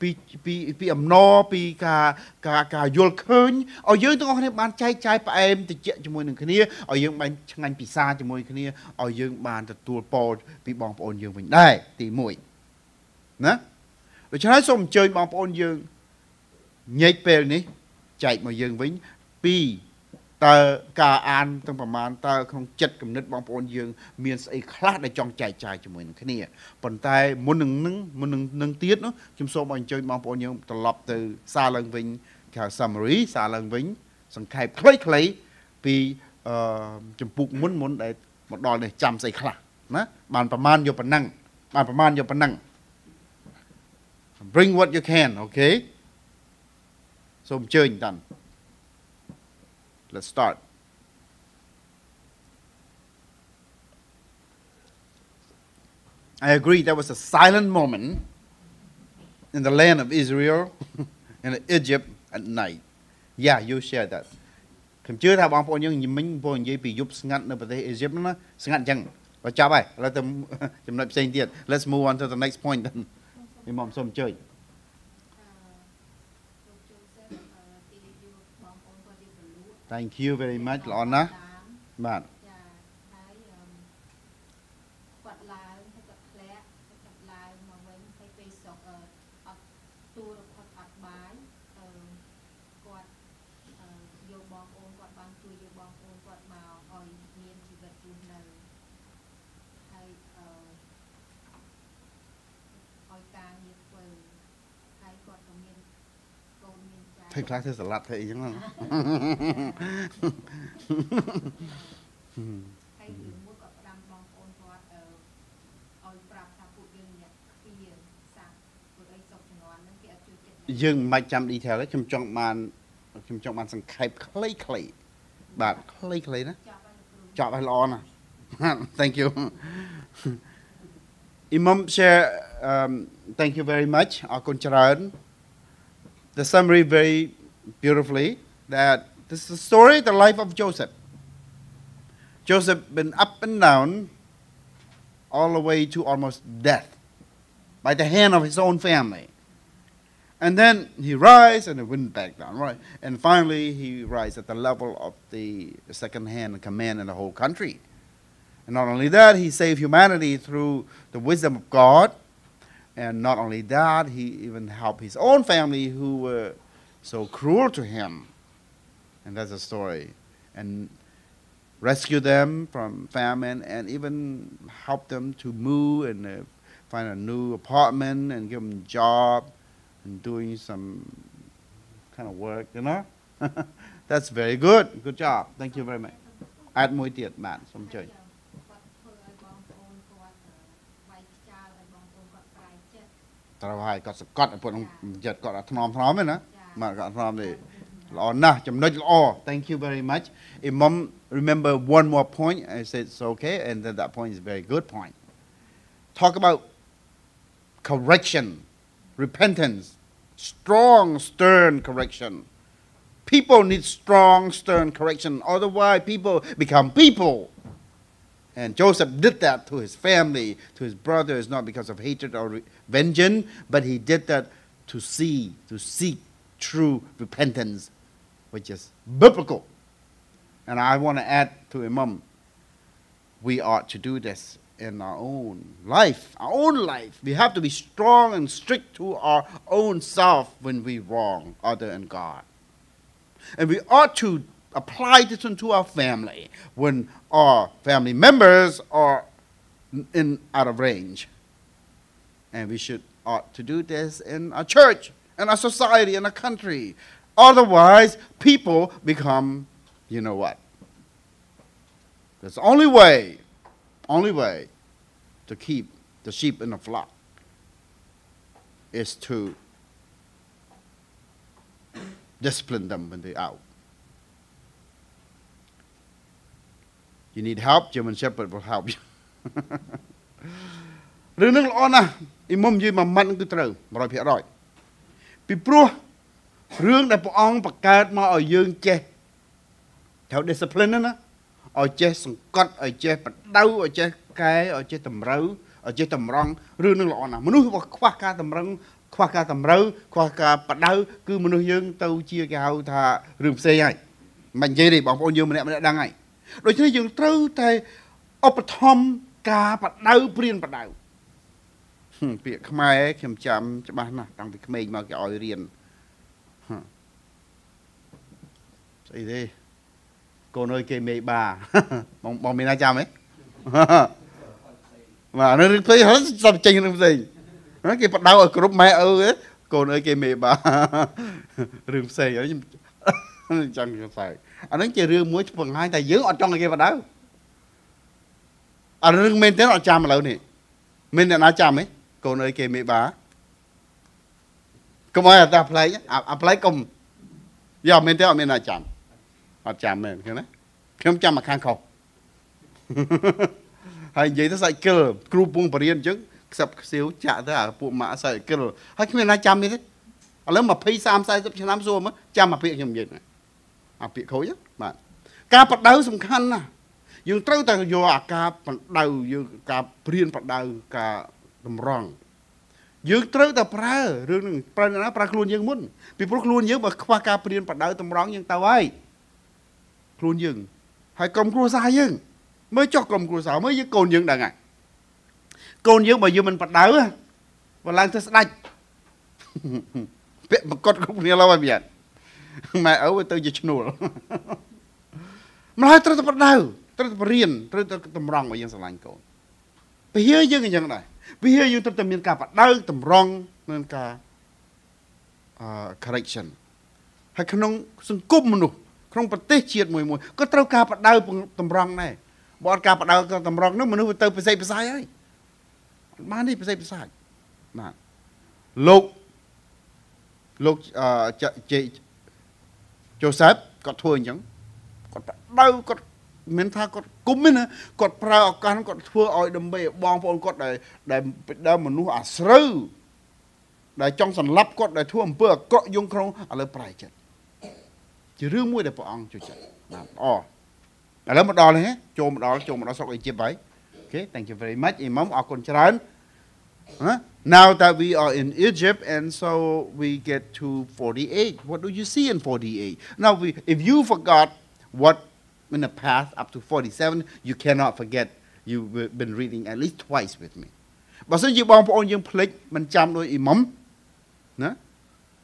ពីពីពីអំណរពីការការការយល់ឃើញឲ្យយើងទាំងអស់គ្នាបានចែកចាយផ្អែមតិចជាមួយនឹងគ្នាឲ្យយើងបានឆ្ងាញ់ពិសាជាមួយគ្នាឲ្យយើងបានទទួលពរពីបងប្អូនយើងវិញដែរទី1ណាដូច្នេះសូមអញ្ជើញបងប្អូនយើងញែកពេលនេះចែកមកយើងវិញ2 តើការអានទាំងប្រមាណតើក្នុងចិត្តគំនិតបងប្អូនយើង មានស្អីខ្លះដែលចង់ចែកចាយជាមួយនឹងគ្នាប៉ុន្តែមុននឹងនឹងមុននឹងនឹងទៀតនោះខ្ញុំសូមឲ្យអញ្ជើញបងប្អូនយើងត្រឡប់ទៅសារឡើងវិញគេហៅ summary សារឡើងវិញ សង្ខេបខ្លីៗពីអឺចម្ពោះមុនមុនដែលមកដល់នេះចាំស្អីខ្លះណាបានប្រមាណយកប៉ុណ្ណឹងបានប្រមាណយកប៉ុណ្ណឹង bring what you can okay សូមអញ្ជើញតាន់ Let's start. I agree, there was a silent moment in the land of Israel [LAUGHS] and Egypt at night. Yeah, you share that. ខ្ញុំជឿថាបងប្អូនយើងមិញបងនិយាយពីយប់ស្ងាត់នៅប្រទេសអេស៊ីបណាស្ងាត់អញ្ចឹងបើចាប់ហើយឥឡូវទៅចំណុចផ្សេងទៀត Let's move on to the next point then [LAUGHS] ខ្ញុំមកសូមអញ្ជើញ Thank you very much ល្អណាស់បាទ ធ្វើហើយគាត់ក៏មានកូនមានចៅធ្វើខ្លះធ្វើសាឡាត់ធ្វើអីចឹងហ្នឹងហើយរឿងមួយគាត់ផ្ដាំបងប្អូនគាត់អឺឲ្យប្រាប់ថាពួកយើងអ្នកខ្ពៀសាប់ពួកអីសុកជំនាន់ហ្នឹងគេអត់ជួយចិត្តយើងមិនបាច់ចាំ detail ទេខ្ញុំចង់បានខ្ញុំចង់បានសង្ខេបខ្លីៗបាទខ្លីៗណាចាប់ឲ្យលោកគ្រូចប់ឲ្យល្អណាស់ Thank you Imam share um thank you very much អរគុណច្រើន The summary very beautifully that this is the story the life of Joseph Joseph been up and down all the way to almost death by the hand of his own family and then he rise and he went back down, right? And finally, he rise at the level of the second hand command in the whole country. And not only that, he saved humanity through the wisdom of God. And not only that, he even helped his own family who were so cruel to him. And that's a story. And rescued them from famine and even helped them to move and uh, find a new apartment and give them a job and doing some kind of work, you know? [LAUGHS] That's very good. Good job. Thank you very much. Add more from church. ត្រូវហើយគាត់សង្កត់ឲ្យពួកនឹងចិត្តគាត់អត់ថ្នមថ្នមទេណា ចា បាទគាត់អត់ថ្នមទេល្អណាស់ចំណុចល្អ Thank you very much Imam remember one more point I said it's okay and then that point is a very good point talk about correction repentance strong stern correction people need strong stern correction otherwise people become people and Joseph did that to his family, to his brothers, not because of hatred or re- vengeance, but he did that to see, to seek true repentance, which is biblical. And I want to add to Imam, we ought to do this in our own life, our own life. We have to be strong and strict to our own self when we wrong other and God. And we ought to apply this into our family when our family members are in out of range. And we should ought to do this in our church, in our society, in our country. Otherwise, people become, you know what? There's the only way, only way to keep the sheep in the flock is to discipline them when they're out. You need help, German Shepherd will help you. រឿងនឹងល្អណាស់អ៊ីមុំនិយាយមួយម៉ាត់ហ្នឹងគឺត្រូវ100%ពីព្រោះរឿងដែលព្រះអង្គបង្កើតមកឲ្យយើងចេះត្រូវ discipline ហ្នឹងណាឲ្យចេះសង្កត់ឲ្យចេះបដៅឲ្យចេះកែឲ្យចេះតម្រូវឲ្យចេះតម្រង់រឿងនឹងល្អណាស់មនុស្សរបស់ខ្វះការតម្រង់ខ្វះការតម្រូវខ្វះការបដៅគឺមនុស្សយើងទៅជាគេហៅថារឿងផ្សេងហើយមិននិយាយទេបងប្អូនយើងម្នាក់ម្នាក់ដឹងហើយ ដូច្នេះយើងត្រូវតែឧបត្ថម្ភការបដៅព្រៀនបដៅហឹមពាក្យខ្មែរខ្ញុំចាំច្បាស់ណាស់តាំងពីក្មេងមកគេឲ្យរៀនហឹមស្អីទេកូនអើយគេមេបាបងបងមានណាចាំទេបាទនៅរឿងផ្សេងហើយសំចេញរឿងផ្សេងហ្នឹងគេបដៅឲ្យគ្រប់ម៉ែឪទេកូនអើយគេមេបារឿងផ្សេងហើយខ្ញុំចង់សរសើរ អាហ្នឹងជារឿងមួយបង្ហាញថាយើងអត់ចង់ឲ្យគេបដៅអារឿងមែនទេអត់ចាំឥឡូវនេះមានអ្នកណាចាំទេកូនអើយគេមេបាកុំឲ្យអាតាផ្លែកអាអាផ្លែកកុំយ៉ាមែនទេអត់មានអ្នកចាំអត់ចាំមែនឃើញណាខ្ញុំចាំមកខាងខុសហើយនិយាយទៅសាច់គិលគ្រូពងបរៀនអញ្ចឹងខ្សឹបខ្សៀវចាក់ទៅអាពួកម៉ាក់សាច់គិលហើយគ្មានណាចាំនេះទេឥឡូវ20 30 40ឆ្នាំសួរមើលចាំអាពាក្យខ្ញុំនិយាយណា អាពាក្យខូចណាបាទការបដៅសំខាន់ណាស់យើងត្រូវតែយកអាការបដៅយើងការព្រៀនបដៅការតម្រង់យើងត្រូវតែប្រើរឿងហ្នឹងប្រើណាប្រើខ្លួនយើងមុនពីព្រោះខ្លួនយើងបើខ្វះការព្រៀនបដៅតម្រង់យើងទៅហើយខ្លួនយើងហើយក្រុមគ្រួសារយើងមើលចុះក្រុមគ្រួសារមើលយើងកូនយើងដឹងហើយកូនយើងបើយើងមិនបដៅបើឡើងទៅស្ដាច់ពាក់មកកត់គ្រប់គ្នាឡើយមាន ម៉ែឪវាទៅជាឈ្នួលម្ល៉េះត្រូវតែបដៅត្រូវតែបរៀនត្រូវតែតម្រង់ឲ្យយើងស្រឡាញ់កូនពហិយើងអញ្ចឹងដែរពហិយើងត្រូវតែមានការបដៅតម្រង់និងការអឺ correction ហើយក្នុង សង្គមមនុស្សក្នុងប្រទេសជាតិមួយមួយក៏ត្រូវការបដៅតម្រង់ដែរបើអត់ការបដៅតម្រង់នោះមនុស្សទៅប្រសិទ្ធប្រសាយហើយអត់បានទេប្រសិទ្ធប្រសាយបាទលោកលោកអឺជេ ជូសេបគាត់ធ្វើអញ្ចឹងគាត់បដៅគាត់មិនថាគាត់គុំទេណាគាត់ប្រើឱកាសគាត់ធ្វើឲ្យដើម្បីឲ្យបងប្អូនគាត់ដែលដែលមនុស្សអាស្រូវដែលចង់សម្លាប់គាត់ដែលធ្វើអំពើអាក្រក់យងក្នុងឥឡូវប្រែចិត្តជារឿងមួយដែលព្រះអង្គជួយចិត្តបាទល្អឥឡូវមកដល់នេះចូលមកដល់ចូលមកដល់ស្រុកអេជីបហើយអូខេ thank you very much អ៊ីម៉ាំអរគុណច្រើន now that we are in Egypt and so we get to 48 what do you see in 48 now we if you forgot what in the past up to 47 you cannot forget you've been reading at least twice with me បើសិនជាបងប្អូនយើងភ្លេចមិនចាំដោយអ៊ីម៉ាំណា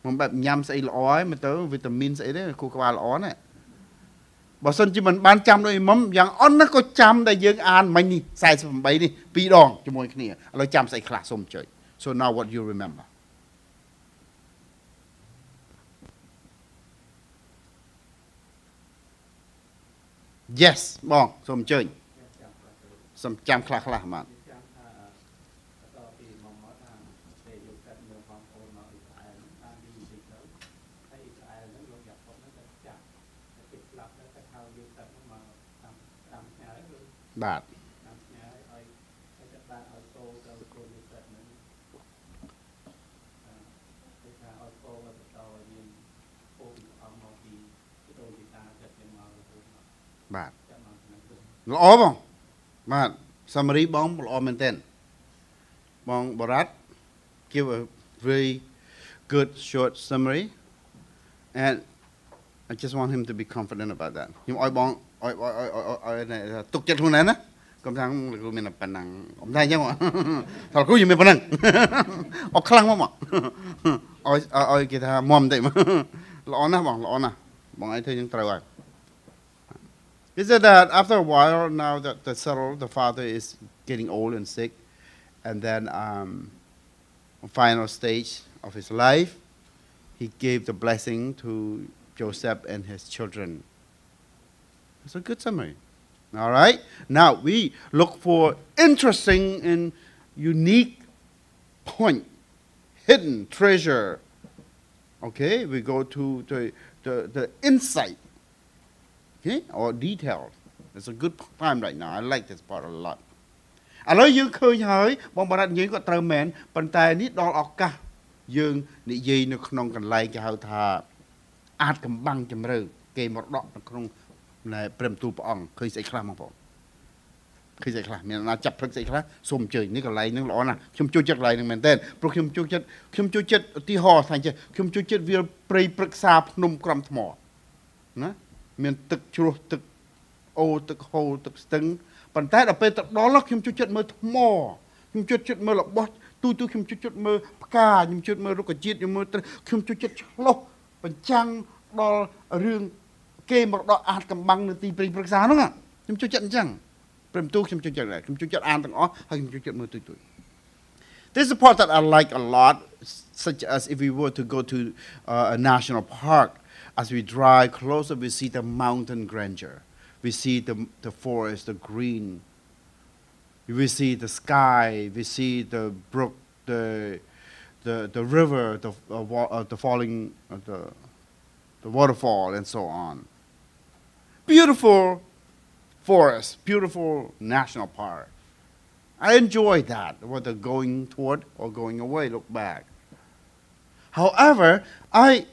មកបែបញ៉ាំស្អីល្អហើយមើលទៅវីតាមីនស្អីទេគូក្បាលល្អណាស់ បើសិនជាមិនបានចាំដោយអ៊ីម៉ាំយ៉ាងអន់ណាស់ក៏ចាំដែលយើងអានមិញនេះ48នេះពីរដងជាមួយគ្នាឥឡូវចាំស្អីខ្លះសូមជួយ so now what you remember Yes បងសូមអញ្ជើញសូមចាំខ្លះខ្លះបាទ បាទបាទល្អបងបាទ summary បងល្អមែនទែនបងបរ៉ាត់ give a very good short summary and I just want him to be confident about that ខ្ញុំឲ្យបង ôi Is [LAUGHS] [LAUGHS] [LAUGHS] it that after a while now that the settle the father is getting old and sick, and then um, final stage of his life, he gave the blessing to Joseph and his children. It's a good summary. All right. Now we look for interesting and unique point, hidden treasure. Okay, we go to the, the, the insight okay, or detailed. It's a good time right now. I like this part a lot. ឥឡូវយើងឃើញហើយបងបរិបទយើងក៏ត្រូវមែនប៉ុន្តែនេះដល់ឱកាសយើងនិយាយនៅក្នុងកន្លែងគេហៅថាអាចកំបាំងជំរឿគេមកដកនៅក្នុង ព្រមទូលព្រះអង្គឃើញស្អីខ្លះបងប្អូនឃើញស្អីខ្លះមានណាចាប់ព្រឹកស្អីខ្លះសូមអញ្ជើញនេះកន្លែងហ្នឹងល្អណាស់ខ្ញុំជួយចិត្តកន្លែងហ្នឹងមែនតើព្រោះខ្ញុំជួយចិត្តខ្ញុំជួយចិត្តឧទាហរណ៍ថាចេះខ្ញុំជួយចិត្តវាព្រៃព្រឹក្សាភ្នំក្រំថ្មណាមានទឹកជ្រោះទឹកអូទឹកហូរទឹកស្ទឹងប៉ុន្តែដល់ពេលទៅដល់ខ្ញុំជួយចិត្តមើលថ្មខ្ញុំជួយចិត្តមើលរបស់ទូទូខ្ញុំជួយចិត្តមើលផ្កាខ្ញុំជួយមើលរុក្ខជាតិខ្ញុំមើលខ្ញុំជួយចិត្តឆ្លោះបញ្ចាំងដល់រឿង គេមកដកអាចកំបាំងនៅទីព្រៃព្រឹក្សាហ្នឹងខ្ញុំជួយចិត្តអញ្ចឹងព្រមទូខ្ញុំជួយចិត្តដែរខ្ញុំជួយចិត្តអានទាំងអស់ហើយខ្ញុំជួយចិត្តមើលទូទូ This is a part that I like a lot such as if we were to go to uh, a national park as we drive closer, we see the mountain grandeur. We see the, the forest, the green. We see the sky. We see the brook, the, the, the river, the, uh, uh, the falling, uh, the, the waterfall, and so on. Beautiful forest, beautiful national park. I enjoy that, whether going toward or going away, look back. However, I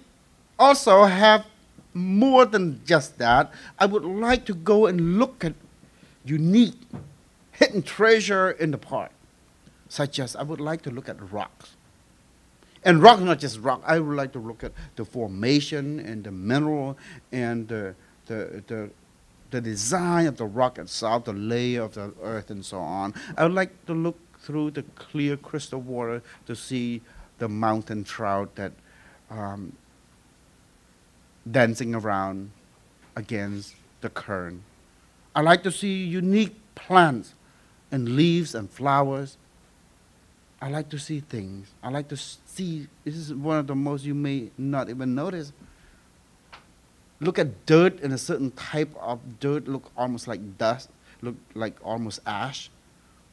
also have more than just that. I would like to go and look at unique hidden treasure in the park, such as I would like to look at rocks. And rock, not just rock, I would like to look at the formation and the mineral and the, the, the, the design of the rock itself, the layer of the earth, and so on. I would like to look through the clear crystal water to see the mountain trout that um, dancing around against the current. I like to see unique plants and leaves and flowers. I like to see things. I like to see, this is one of the most you may not even notice. Look at dirt and a certain type of dirt look almost like dust, look like almost ash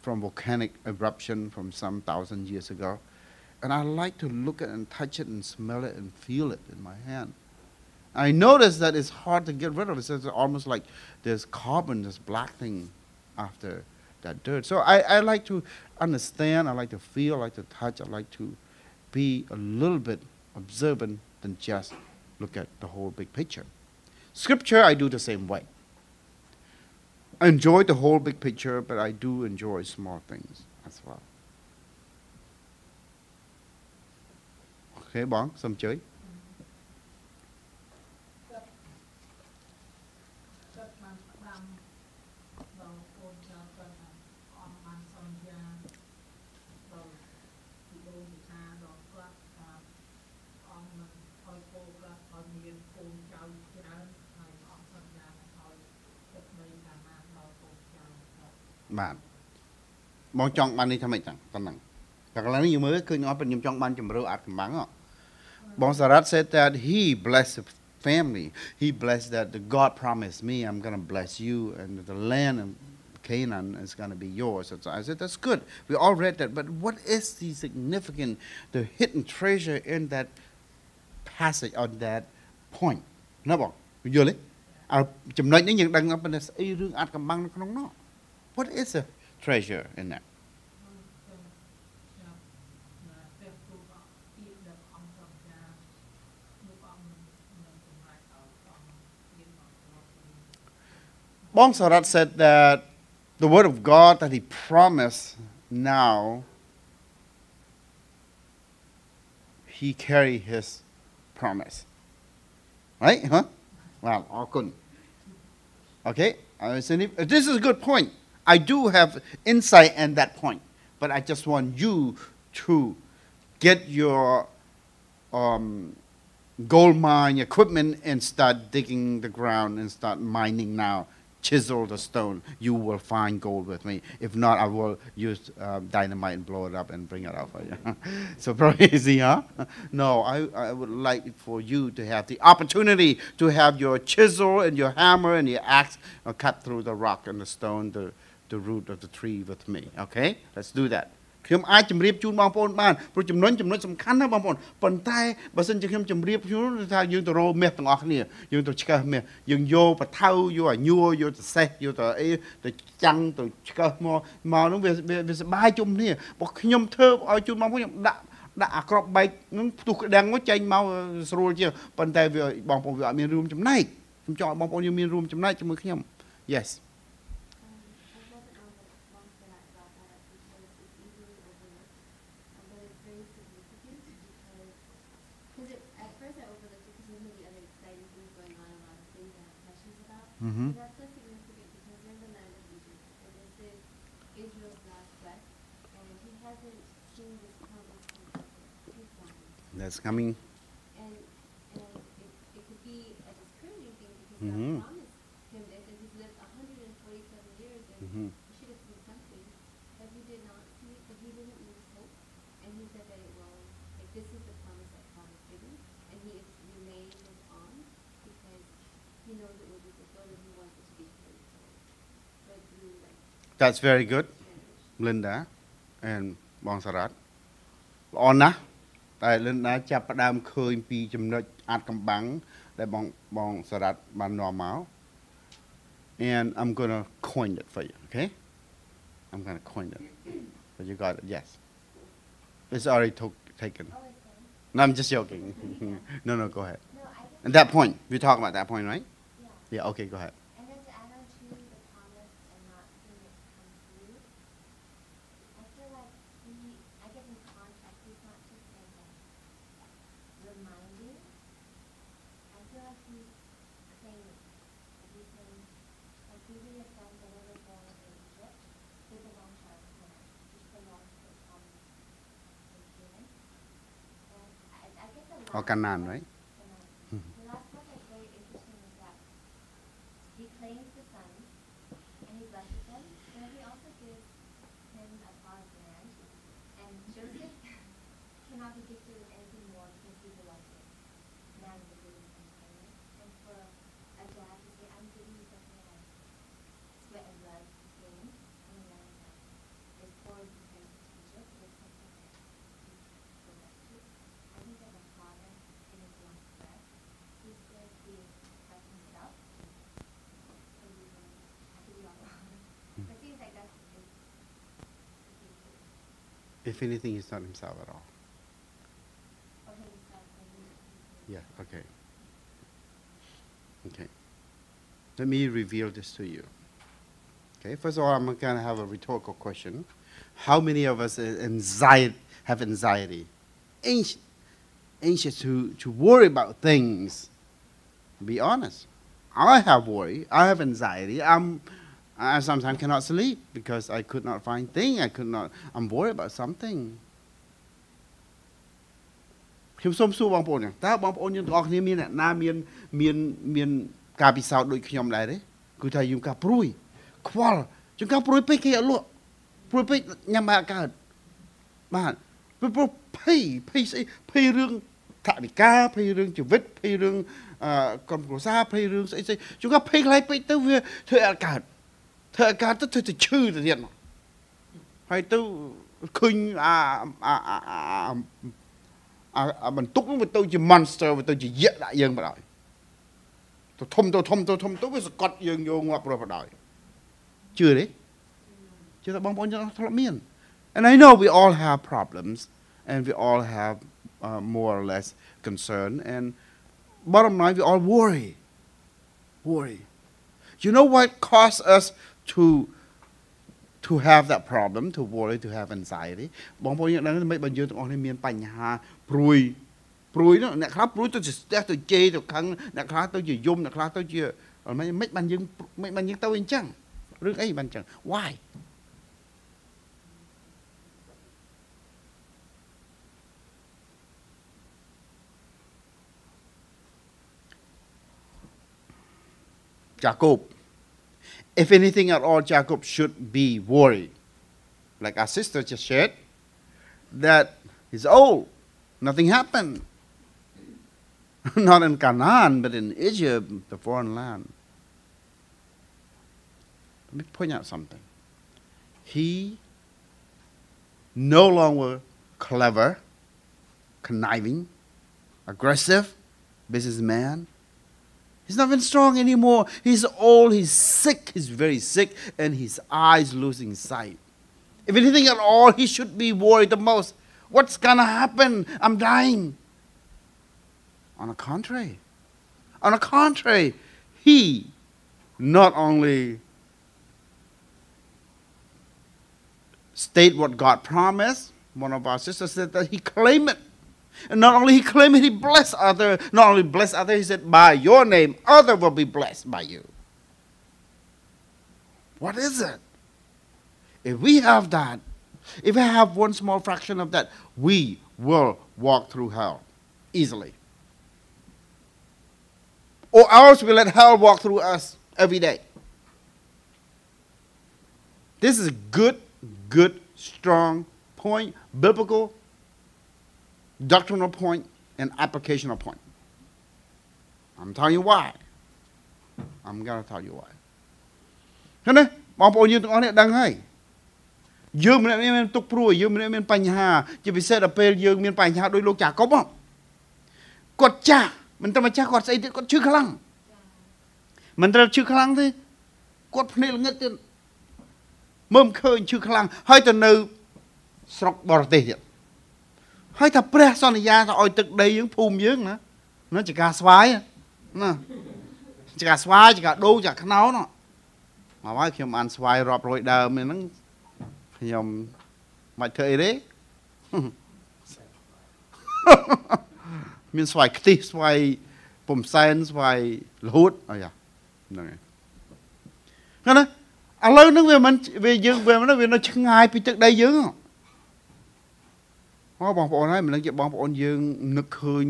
from volcanic eruption from some thousand years ago. And I like to look at and touch it and smell it and feel it in my hand. I notice that it's hard to get rid of. It, it's almost like there's carbon, this black thing after that dirt. So I, I like to understand, I like to feel, I like to touch, I like to be a little bit observant than just look at the whole big picture. Scripture, I do the same way. I enjoy the whole big picture, but I do enjoy small things as well. Okay, bon, some chơi. បាទបងចង់បាននេះថាម៉េចចឹងប៉ុណ្ណឹងតែកន្លែងនេះយើងមើលឃើញអត់ពេលខ្ញុំចង់បានជំរឿអាចកំបាំងហ៎បងសារ៉ាត់ said that he blessed the family he blessed that the God promised me I'm going to bless you and the land of Canaan is going to be yours so I said that's good we all read that but what is the significant the hidden treasure in that passage on that point ណាបងយល់ទេអើចំណុចនេះយើងដឹងថាប៉ុន្តែស្អីរឿងអាចកំបាំងនៅក្នុងនោះ what is a treasure in that? Bong Sarat said that the word of God that he promised now, he carry his promise. Right? Huh? Well, Okay? Uh, this is a good point. I do have insight in that point, but I just want you to get your um, gold mine equipment and start digging the ground and start mining now. Chisel the stone. You will find gold with me. If not, I will use um, dynamite and blow it up and bring it out for you. [LAUGHS] so probably [LAUGHS] easy, huh? No, I, I would like for you to have the opportunity to have your chisel and your hammer and your axe uh, cut through the rock and the stone, the, the root of the tree with me okay let's do that ខ្ញុំអាចជម្រាបជូនបងប្អូនបានព្រោះចំណុចចំណុចសំខាន់ណាបងប្អូនប៉ុន្តែបើសិនជាខ្ញុំជម្រាបជូនថាយើងទៅរោមាសទាំងអស់គ្នាយើងទៅឆ្កឹះមាសយើងយកបថៅយកអាញួរយកទៅសេះយកទៅអីទៅចាំងទៅឆ្កឹះមកមកនោះវាសបាយជុំគ្នាបើខ្ញុំធ្វើឲ្យជូនបងប្អូនខ្ញុំដាក់ដាក់អាក្របបែកនឹងផ្ទុះក្តាំងមកចេញមកស្រួលជាងប៉ុន្តែវាបងប្អូនវាអត់មានរួមចំណែកខ្ញុំចង់ឲ្យបងប្អូនយើងមានរួមចំណែកជាមួយខ្ញុំ Yes dying. That's coming And, and it, it could be a discouraging thing because Mhm. God promised him this, and he's lived 147 years, and Mhm. he should have seen something, but he did not see it, but he didn't lose hope, and he said that it will, like, this is the promise that God has given, and he is remained on because he knows it will be fulfilled, and he wants it to be carried forward. But through, like, That's very good generation. Linda and បងសារ៉ាត់ល្អណាស់តែ Linda ចាប់ផ្ដើមឃើញពីចំណុចអាចកំបាំងដែលបងបងសារ៉ាត់បាននាំមក and I'm going to coin it for you okay I'm going to coin it but you got it yes it's already took, taken Oh, it's done. no I'm just joking [LAUGHS] no no go ahead No, I just, at that point we talk about that point right yeah. yeah okay go ahead เอากันนานไว้ if anything he's not himself at all. Yeah okay. Okay. Let me reveal this to you. Okay first of all i'm going to have a rhetorical question. How many of us anxiety, have anxiety? Anxious, anxious to, to worry about things. Be honest. I have worry. I have anxiety. I'm I sometimes cannot sleep because I could not find thing. I could not. I'm worried about something. ខ្ញុំសូមសួរបងប្អូនយ៉ាងតើបងប្អូនយើងទាំងអស់គ្នាមានអ្នកណាមានមានមានការពិសោធន៍ដូចខ្ញុំដែរទេគឺថាយើងកាព្រួយ ខ្វល់យើងកាព្រួយពេកគេអត់លក់ព្រួយពេកញ៉ាំបាយអត់កើតបាទព្រោះព្រោះភ័យភ័យស្អីភ័យរឿងថវិកាភ័យរឿងជីវិតភ័យរឿងអឺក្រុមគ្រួសារភ័យរឿងស្អីស្អីជួនកាលភ័យខ្លាចពេកទៅវាធ្វើអត់កើត ធ្វើអាការទៅធ្វើទៅឈឺទៅទៀតមកហើយទៅឃើញអាអាអាអាអាបន្ទុកនោះវាទៅជា monster វាទៅជាយក្សដាក់យើងបណ្ដោយទៅធំទៅធំទៅធំទៅវាសកត់យើងយកងាប់រស់បណ្ដោយជឿទេជឿថាបងប្អូនយើងធ្លាប់មាន and I know we all have problems and we all have uh, more or less concern and bottom line we all worry worry you know what caused us to to have that problem to worry to have anxiety បងប្អូនយើងដឹងមិនបើយើងទាំងអស់គ្នាមានបញ្ហាព្រួយព្រួយនោះអ្នកខ្លះព្រួយទៅជាស្ទះទៅជេរទៅខឹងអ្នកខ្លះទៅជាយំអ្នកខ្លះទៅជាមិនមិនបានយើងមិនបានយើងទៅអញ្ចឹងរឿងអីបានអញ្ចឹង why Jacob if anything at all, Jacob should be worried. Like our sister just shared, that he's old, nothing happened. [LAUGHS] Not in Canaan, but in Egypt, the foreign land. Let me point out something. He no longer clever, conniving, aggressive businessman. He's not even strong anymore. He's old, he's sick, he's very sick, and his eyes losing sight. If anything at all, he should be worried the most. What's gonna happen? I'm dying. On the contrary, on the contrary, he not only state what God promised, one of our sisters said that he claimed it and not only he claimed he blessed other. Not only blessed other, he said, by your name, other will be blessed by you. What is it? If we have that, if we have one small fraction of that, we will walk through hell easily. Or else we let hell walk through us every day. This is a good, good, strong point, biblical doctrinal point and applicational point. I'm telling you why. I'm going to tell you why. ឃើញទេបងប្អូនយើងទាំងអស់នេះដឹងហើយយើងម្នាក់នេះមានទុកព្រួយយើងម្នាក់មានបញ្ហា ជាពិសេសដល់ពេលយើងមានបញ្ហាដោយលោកចាកុបគាត់ចាស់មិនត្រឹមចាស់គាត់ស្អីទៀតគាត់ឈឺខ្លាំងមិនត្រឹមឈឺខ្លាំងទេគាត់ភ្នែកល្ងឹតទៀតមើលមិនឃើញឈឺខ្លាំងហើយទៅនៅ ស្រុកបរទេសទៀត ហើយថាព្រះសន្យាថាឲ្យទឹកដីយើងភូមិយើងណាណាចកាស្វាយណាចកាស្វាយចកាដូងចកាខ្នោនោះមកហើយខ្ញុំអានស្វាយរាប់រយដើមហ្នឹងខ្ញុំមិនធ្វើអីទេមានស្វាយខ្ទិះស្វាយពុំសែនស្វាយលហួតអីហ្នឹងហើយណាឥឡូវហ្នឹងវាមិនវាយើងវាមិនវានៅឆ្ងាយពីទឹកដីយើងហ៎ អូបងប្អូនហើយមិនដឹងជាបងប្អូនយើងនឹកឃើញ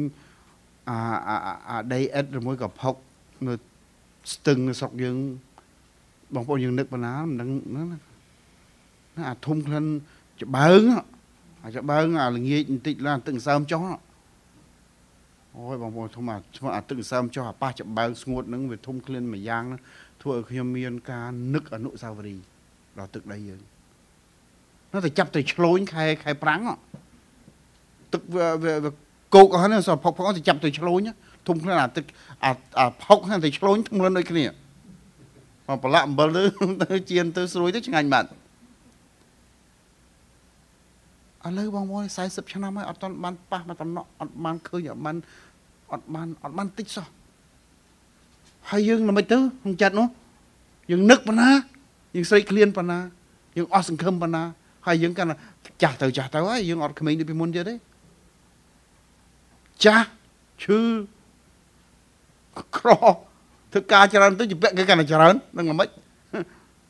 អាអាអាដីអិតឬមួយក៏ផុកនៅស្ទឹងនៅស្រុកយើងបងប្អូនយើងនឹកប៉ុណ្ណាមិនដឹងណាអាធំក្លិនច្បើងអាច្បើងអាល្ងាចបន្តិចឡើងទឹកសើមចុះអូយបងប្អូនធំអាឈ្មោះអាទឹកសើមចុះអាប៉ះច្បើងស្ងួតហ្នឹងវាធំក្លិនមួយយ៉ាងធ្វើឲ្យខ្ញុំមានការនឹកអនុសាវរីយ៍ដល់ទឹកដីយើងនៅតែចាប់ទៅឆ្លូនខែខែប្រាំង ទឹកវាគោកអស់ហ្នឹងសផុកផុកទៅចាប់ទៅឆ្លូនធំខ្លួនអាទឹកអាអាផុកហ្នឹងទៅឆ្លូនធ្ងន់ដូចគ្នាមកប្រឡាក់អំបិលទៅទៅជៀនទៅស្រួយទៅឆ្ងាញ់បាត់ឥឥឡូវបងប្អូន40ឆ្នាំហើយអត់ទាន់បានប៉ះមកតំណក់អត់បានឃើញអត់បានអត់បានអត់បានតិចសោះហើយយើងល្មិចទៅក្នុងចិត្តនោះយើងនឹកប៉ុណ្ណាយើងស្រេកឃ្លានប៉ុណ្ណាយើងអស់សង្ឃឹមប៉ុណ្ណាហើយយើងកាន់តែចាស់ទៅចាស់ទៅហើយយើងអត់ក្មេងដូចពីមុនទៀតទេ ចាស់ឈឺក្រធ្វើការច្រើនទៅជាពាក់គេកាន់តែច្រើននឹងល្មិច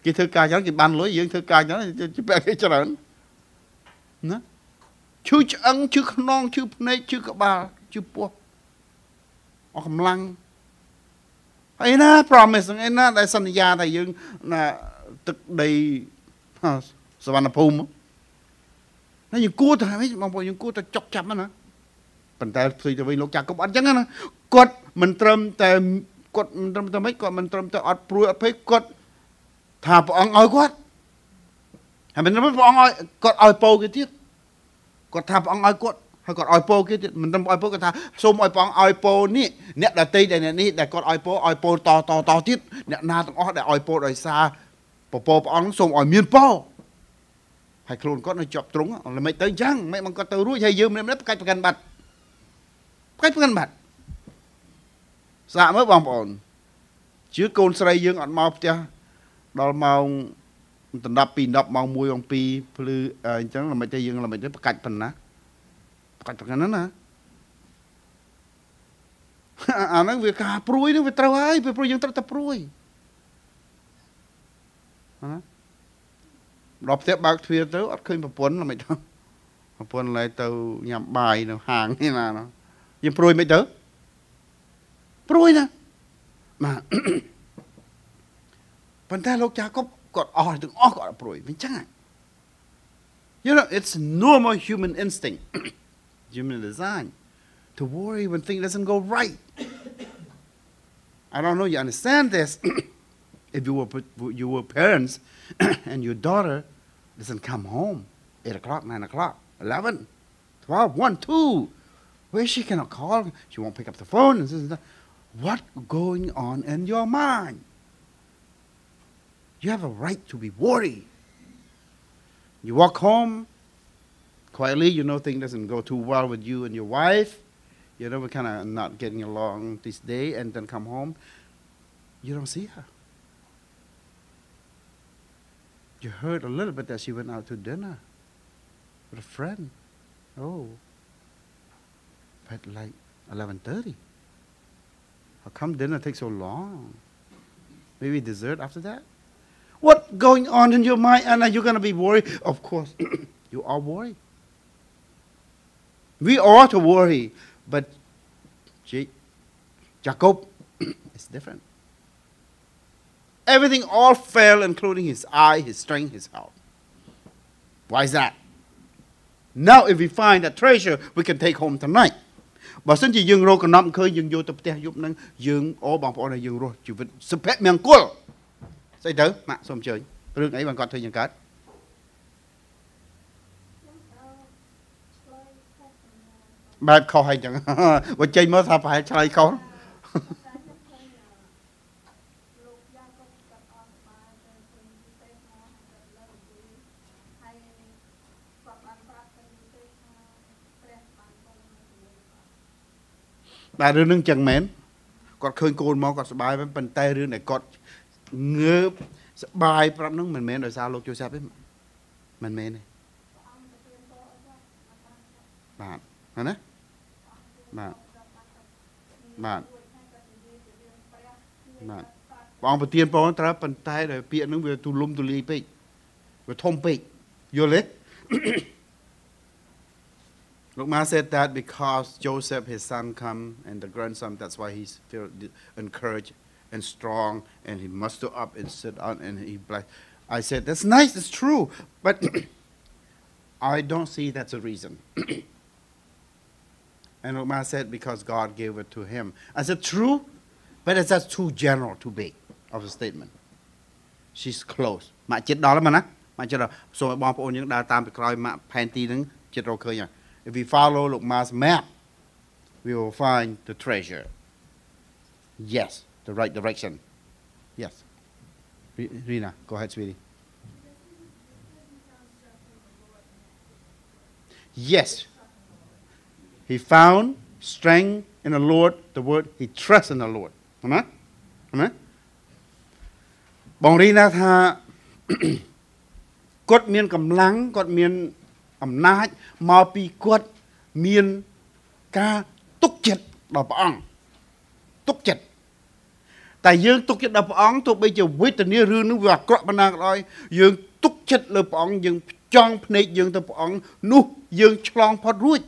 គេធ្វើការច្រើនគេបានលុយយើងធ្វើការច្រើនជាពាក់គេច្រើនណាឈឺឆ្អឹងឈឺខ្នងឈឺភ្នែកឈឺក្បាលឈឺពោះអស់កម្លាំងហើយណា promise ហ្នឹងឯណាដែលសន្យាថាយើងណាទឹកដីសវណ្ណភូមិណាយើងគួរតែហីបងប្អូនយើងគួរតែចុកចាប់ណា ប៉ុន្តែផ្ទុយទៅវិញលោកចាកុបអត់ចឹងណាគាត់មិនត្រឹមតែគាត់មិនត្រឹមតែម៉េចគាត់មិនត្រឹមតែអត់ព្រួយអត់ភ័យគាត់ថាព្រះអង្គឲ្យគាត់ហើយមិនត្រឹមព្រះអង្គឲ្យគាត់ឲ្យពោគេទៀតគាត់ថាព្រះអង្គឲ្យគាត់ហើយគាត់ឲ្យពោគេទៀតមិនត្រឹមឲ្យពោគាត់ថាសូមឲ្យព្រះអង្គឲ្យពោនេះអ្នកដតីដែលអ្នកនេះដែលគាត់ឲ្យពោឲ្យពោតតតទៀតអ្នកណាទាំងអស់ដែលឲ្យពោដោយសារពពព្រះអង្គសូមឲ្យមានពោហើយខ្លួនគាត់នៅជាប់ទ្រង់ល្មិចទៅអញ្ចឹងមិនមកគាត់ទៅរួចហើយយើងម្នាក់ម្នាក់ប្រកាច់ប្រកាន់បាត់ ប្រកាច់ប្រកាន់បាត់សាកមើលបងប្អូនជឿកូនស្រីយើងអត់មកផ្ទះដល់ម៉ោងដណ្ដប់ពី10ម៉ោង1ម៉ោង2ភ្លឺអញ្ចឹងល្មិចទៅយើងល្មិចទៅប្រកាច់ប៉ុណ្ណាប្រកាច់ប៉ុណ្ណាណាអាហ្នឹងវាការព្រួយហ្នឹងវាត្រូវហើយពេលព្រួយយើងត្រូវតែព្រួយណាដល់ផ្ទះបើកទ្វារទៅអត់ឃើញប្រពន្ធល្មិចទៅប្រពន្ធឡើយទៅញ៉ាំបាយនៅហាងនេះណា យើងព្រួយមិនទៅព្រួយណាបាទប៉ុន្តែលោកចាកុបគាត់អស់ទាំងអស់គាត់អត់ព្រួយមិនចឹង [CLEARS THROAT] You know it's normal human instinct [CLEARS THROAT] human design to worry when things doesn't go right I don't know you understand this [CLEARS THROAT] if you were you were parents and your daughter doesn't come home 8 o'clock 9 o'clock 11 12 1 2 where she cannot call she won't pick up the phone and this and that. what going on in your mind you have a right to be worried. You walk home quietly, you know things doesn't go too well with you and your wife. You know, we're kind of not getting along this day, and then come home, you don't see her. You heard a little bit that she went out to dinner with a friend. Oh, but like 11:30. How come dinner takes so long? Maybe dessert after that? What going on in your mind? Are you going to be worried? Of course, [COUGHS] you are worried. We ought to worry, but J- Jacob [COUGHS] is different. Everything all fell, including his eye, his strength, his health. Why is that? Now, if we find that treasure, we can take home tonight. បើសិនជាយើងរកកណ្ដំឃើញយើងយកទៅផ្ទះយប់ហ្នឹងយើងអូបងប្អូនឲ្យយើងរស់ជីវិតសុភមង្គលស្អីទៅម៉ាក់សូមអញ្ជើញរឿងអីបានគាត់ធ្វើយ៉ាងកើតបែបខុសហើយអញ្ចឹងបើចេញមកថាប្រហែលឆ្លៃខុស តែរឿងនឹងចឹងមែនគាត់ឃើញកូនមកគាត់សប្បាយមែនប៉ុន្តែរឿងដែលគាត់ងើបសបាយប្រាប់នឹងមិនមែនដោយសារលោកយូសាប់ទេមិនមែនទេបាទណាបាទបាទបាទបងប្រទៀនបងត្រូវប៉ុន្តែដោយពាក្យហ្នឹងវាទូលំទូលាយពេកវាធំពេកយល់ទេ Look, Ma said that because Joseph, his son, come and the grandson, that's why he's feel encouraged and strong, and he muster up and sit on and he bless. I said that's nice, it's true, but [COUGHS] I don't see that's a reason. [COUGHS] and Look, Ma said because God gave it to him. I said true, but it's just too general, too big of a statement. She's close. ម៉ាក់ចិត្តដល់ហើយណាម៉ាក់ចិត្តដល់សូមឲ្យបងប្អូនយើងដើរតាមពីក្រោយម៉ាក់ផែនទីហ្នឹងចិត្តរកឃើញហើយ if we follow Look Ma's map, we will find the treasure. Yes, the right direction. Yes. Re- Rina, go ahead, sweetie. Yes. He found strength in the Lord, the word, he trusts in the Lord. Amen? Amen? បងរីណាថា គាត់មានកម្លាំងគាត់មាន [COUGHS] អំណាចមកពីគាត់មានការទុកចិត្តដល់ព្រះអង្គទុកចិត្តតែយើងទុកចិត្តដល់ព្រះអង្គទោះបីជាវេទនារឿងនោះវាអាក្រក់ប៉ុណ្ណាក៏ដោយយើងទុកចិត្តលើព្រះអង្គយើងចង់ភ្នែកយើងទៅព្រះអង្គនោះយើងឆ្លងផុតរួច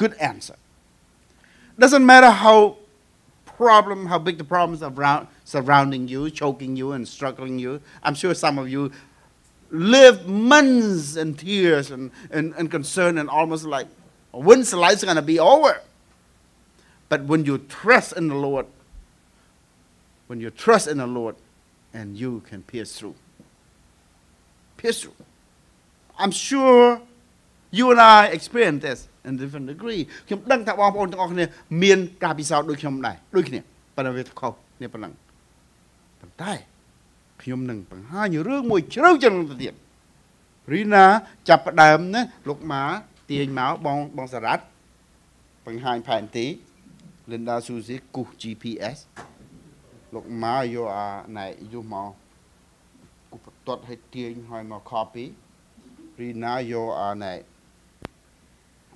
good answer doesn't matter how problem how big the problems around surrounding you choking you and struggling you i'm sure some of you lived months in tears and, and, and concern and almost like when's the life's going to be over but when you trust in the lord when you trust in the lord and you can pierce through pierce through i'm sure you and i experience this in different degree ខ្ញុំដឹងថាបងប្អូនទាំងអស់គ្នាមានការពិសោធន៍ដូចខ្ញុំដែរដូចគ្នាប៉ុន្តែវាខុសគ្នាប៉ុណ្ណឹងប៉ុន្តែ ខ្ញុំនឹងបង្ហាញរឿងមួយជ្រៅជាងនោះទៅទៀតរីណាចាប់ផ្ដើមណាលោកម៉ាទាញមកបងបងសារ៉ាត់បង្ហាញផែនទី Linda Susie គូស GPS លោកម៉ាយកអាណែយកមកគូបន្ទាត់ឲ្យទាញឲ្យមក copy រីណាយកអាណែ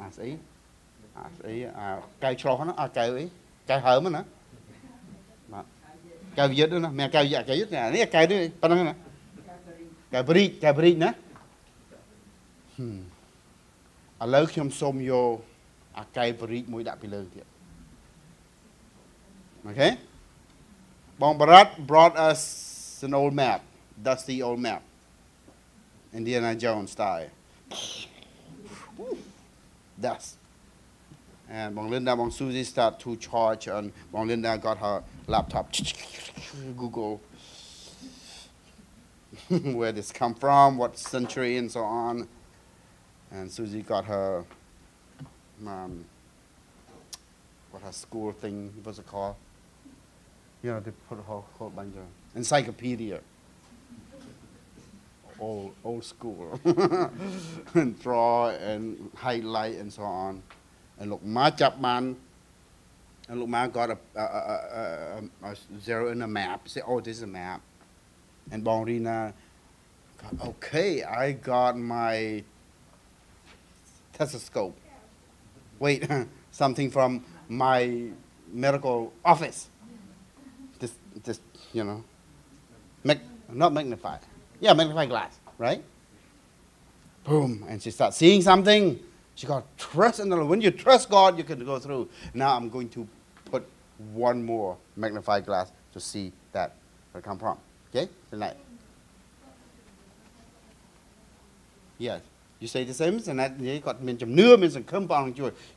អាស្អីអាស្អីអាកៅឆ្លោះហ្នឹងអាកៅអីកៅហើមណាបាទ កៅយឹតណាមានកៅយឹតកៅយឹតនេះកៅនេះប៉ុណ្ណឹងណាកៅព្រីកកៅព្រីកណាឥឡូវខ្ញុំសូមយកអាកៅព្រីកមួយដាក់ពីលើទៀតអូខេបងបរត brought us an old map dusty old map Indiana Jones style dust. And Bong Linda, Bong Susie start to charge, and Bong Linda got her laptop. [LAUGHS] Google [LAUGHS] where this come from, what century, and so on. And Susie got her, um, what her school thing, what's it called? You know, they put a whole, whole bunch of encyclopedia. Old, old school. [LAUGHS] and draw and highlight and so on. And look, my chap man, and look, my got a, a, a, a, zero in a map. Say, oh, this is a map. And Bonrina, okay, I got my stethoscope. Wait, [LAUGHS] something from my medical office. This, this, you know, mag, not magnify. Yeah, magnifying glass, right? Boom, and she starts seeing something. She got trust in the Lord. When you trust God, you can go through. Now I'm going to put one more magnifying glass to see that where it come from. Okay, tonight. Yes. You say the same, and.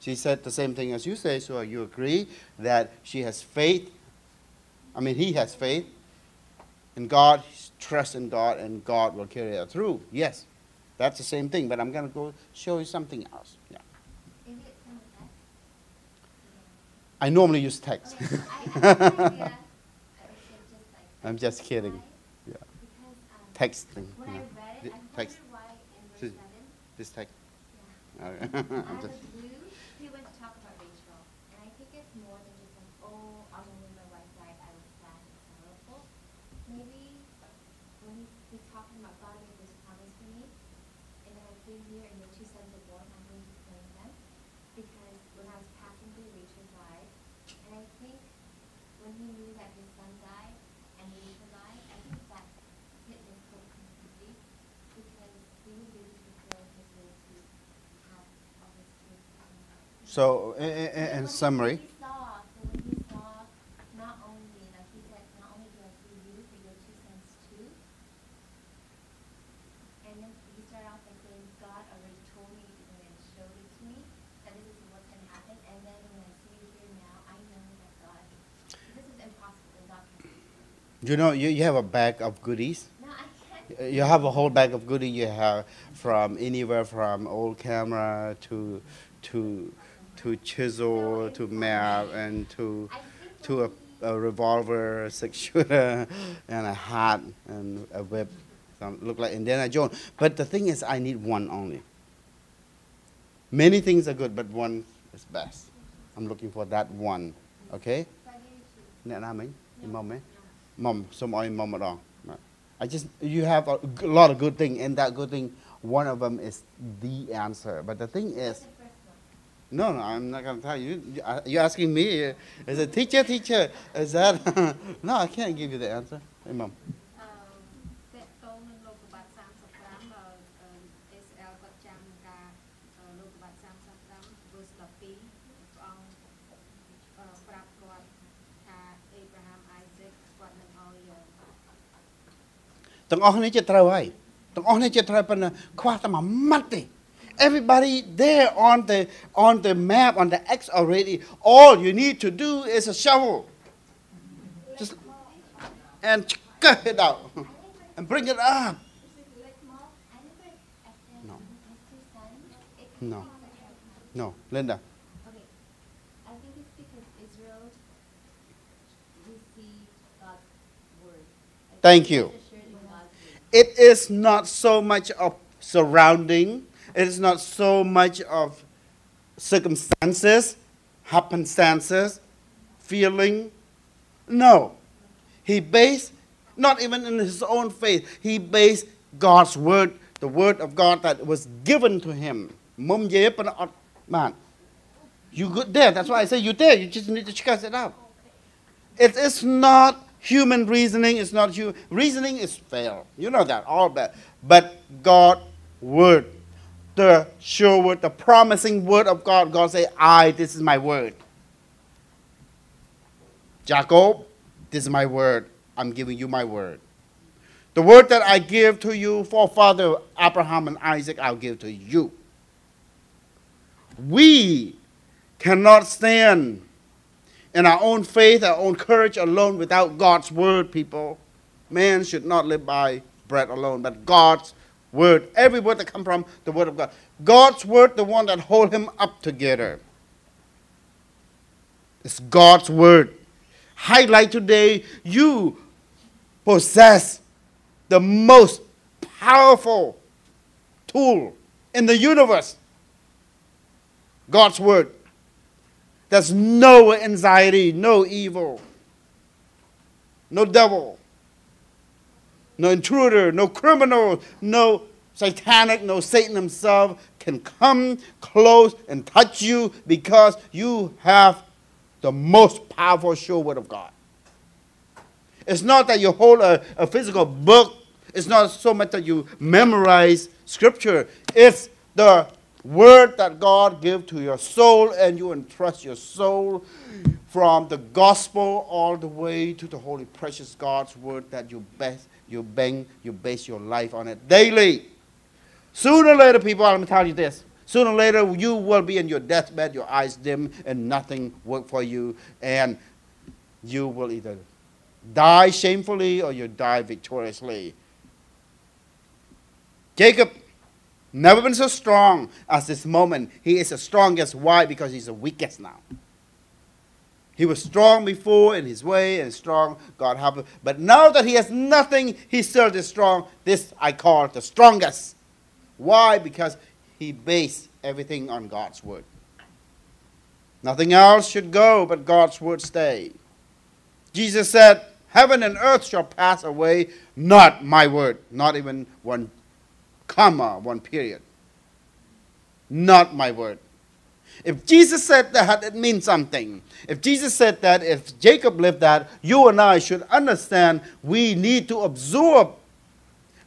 She said the same thing as you say, so you agree that she has faith. I mean, he has faith in God, trust in God, and God will carry her through. Yes, that's the same thing, but I'm going to go show you something else. Yeah. Is it some of that? I normally use text. Okay, I, I have [LAUGHS] an idea. I would say just like I'm just kidding. Yeah. Because um, Texting. when you I read it, I text. why in verse seven, This text. yeah. Okay. [LAUGHS] I'm just, the blue, he went to talk about Rachel, and I think it's more than just like, oh, on when my wife died, I was sad and sorrowful. Maybe when he, he's talking about God made this promise to me, and then I came here and your two sons were born, I'm going to claim them, because when I was passing through, Rachel died, and I think when he knew that his son died and Rachel died, I think that hit his hope completely, because he was able to fulfill his will to have all his kids. and- so, in, in, in when he- summary, When he saw, so when he saw, not only, like he said, not only do I see you, but your two sons too. And then he started off by saying, God already told me and then showed it to me, that this is what's gonna happen, and then when I see you here now, I know that God, this is in, and God can. do you know, you, you have a bag of goodies. No, I can't. You have a whole bag of goodies. You have from anywhere from old camera to, to, to chisel to map and to, I think to when a, a revolver, six shooter, [LAUGHS] and a hat and a whip. Some look like Indiana Jones. But the thing is, I need one only. Many things are good, but one is best. I'm looking for that one. Okay? អ្នកណាមិញមុំហ៎មុំសូមឲ្យមុំម្ដង I just you have a g- lot of good thing and that good thing one of them is the answer but the thing is no no I'm not going to tell you You- uh, you're asking me uh, as a teacher teacher is that [LAUGHS] no I can't give you the answer hey mom អឺតកតងនឹងលោកកបាត់35អឺអឺ SL គាត់ចាំការអឺលោកកបាត់35 verse 12ព្រះអង្គអឺប្រាប់គាត់ថាអេប្រាហាំ Isaac គាត់នឹងឲ្យអឺ ទាំងអស់គ្នាចិត្តត្រូវហើយទាំងអស់គ្នាចិត្តត្រូវប៉ុន្តែខ្វះតែមួយម៉ាត់ទេ Everybody there on the on the map on the X already all you need to do is a shovel just and cut it out and bring it up No. No. no Linda Thank you. it is not so much of surrounding it is not so much of circumstances, happenstances, feeling. No. He based, not even in his own faith, he based God's word, the word of God that was given to him. Man. You good there. That's why I say you there. You just need to check it out. It is not human reasoning. It's not human. Reasoning is fail. You know that. All bad. But God word the sure word, the promising word of God. God say, "I. This is my word." Jacob, this is my word. I'm giving you my word. The word that I give to you, forefather Abraham and Isaac, I'll give to you. We cannot stand in our own faith, our own courage alone without God's word, people. Man should not live by bread alone, but God's word. Every word that comes from the word of God. God's word, the one that hold him up together. It's God's word. Highlight today, you possess the most powerful tool in the universe. God's word. There's no anxiety, no evil, no devil, no intruder, no criminal, no satanic, no Satan himself can come close and touch you because you have the most powerful sure word of God. It's not that you hold a, a physical book. It's not so much that you memorize scripture. It's the word that God give to your soul and you entrust your soul from the gospel all the way to the holy precious God's word that you base you you base your life on it daily. Sooner or later, people, I'm tell you this. Sooner or later, you will be in your deathbed, your eyes dim, and nothing work for you, and you will either die shamefully or you die victoriously. Jacob never been so strong as this moment. He is the strongest. Why? Because he's the weakest now. He was strong before in his way and strong, God help him. But now that he has nothing, he still is strong. This I call the strongest. Why? Because he based everything on God's word. Nothing else should go, but God's word stay. Jesus said, Heaven and earth shall pass away, not my word, not even one comma, one period. Not my word. If Jesus said that, it means something. If Jesus said that, if Jacob lived that, you and I should understand we need to absorb.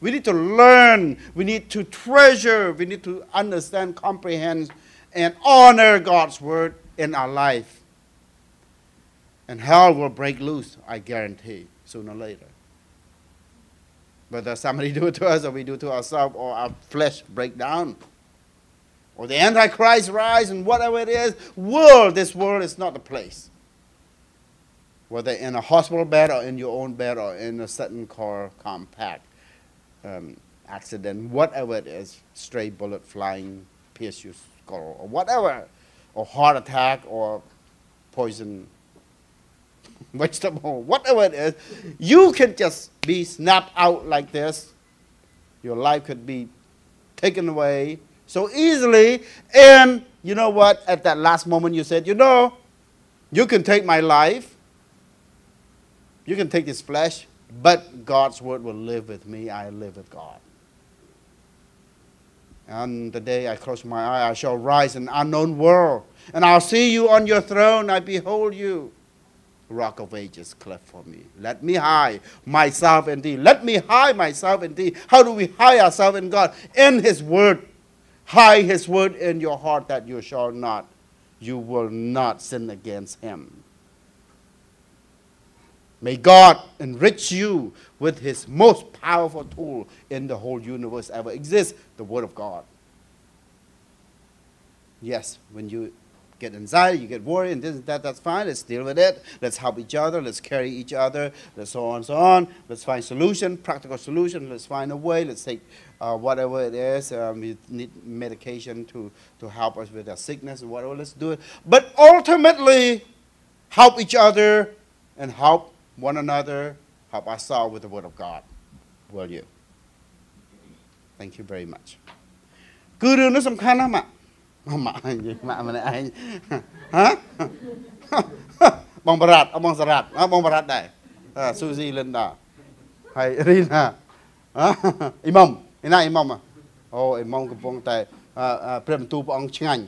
We need to learn. We need to treasure. We need to understand, comprehend, and honor God's word in our life. And hell will break loose, I guarantee, sooner or later. Whether somebody [LAUGHS] do it to us or we do it to ourselves or our flesh break down or the Antichrist rise and whatever it is, world, this world is not the place. Whether in a hospital bed or in your own bed or in a certain car compact um, accident, whatever it is, stray bullet flying, pierce your skull or whatever, or heart attack or poison [LAUGHS] vegetable, whatever it is, you can just be snapped out like this. Your life could be taken away so easily. And you know what? At that last moment, you said, You know, you can take my life, you can take this flesh, but God's word will live with me. I live with God. And the day I close my eye, I shall rise in unknown world. And I'll see you on your throne. I behold you. Rock of ages, cleft for me. Let me hide myself in thee. Let me hide myself in thee. How do we hide ourselves in God? In his word. Hide his word in your heart that you shall not, you will not sin against him. May God enrich you with his most powerful tool in the whole universe ever exists the Word of God. Yes, when you get anxiety, you get worried, and this and that, that's fine. Let's deal with it. Let's help each other. Let's carry each other. Let's so on and so on. Let's find solution, practical solution. Let's find a way. Let's take uh, whatever it is. Um, we need medication to, to help us with our sickness or whatever. Let's do it. But ultimately, help each other and help one another, help ourselves with the Word of God. Will you? Thank you very much គឺរឿងនេះសំខាន់ណាស់ម៉ាក់ម៉ាក់និយាយម៉ាក់ម្នាក់ឯងហ៎បងបរ៉ាត់បងសារ៉ាត់បងបរ៉ាត់ដែរស៊ូស៊ីលិនដាហើយរីណាអ៊ីម៉ុំ [LAUGHS] [LAUGHS] [LAUGHS] ឯណាអ៊ីម៉ុំអូអ៊ីម៉ុំកំពុងតែព្រះបន្ទូលព្រះអង្គឆ្ងាញ់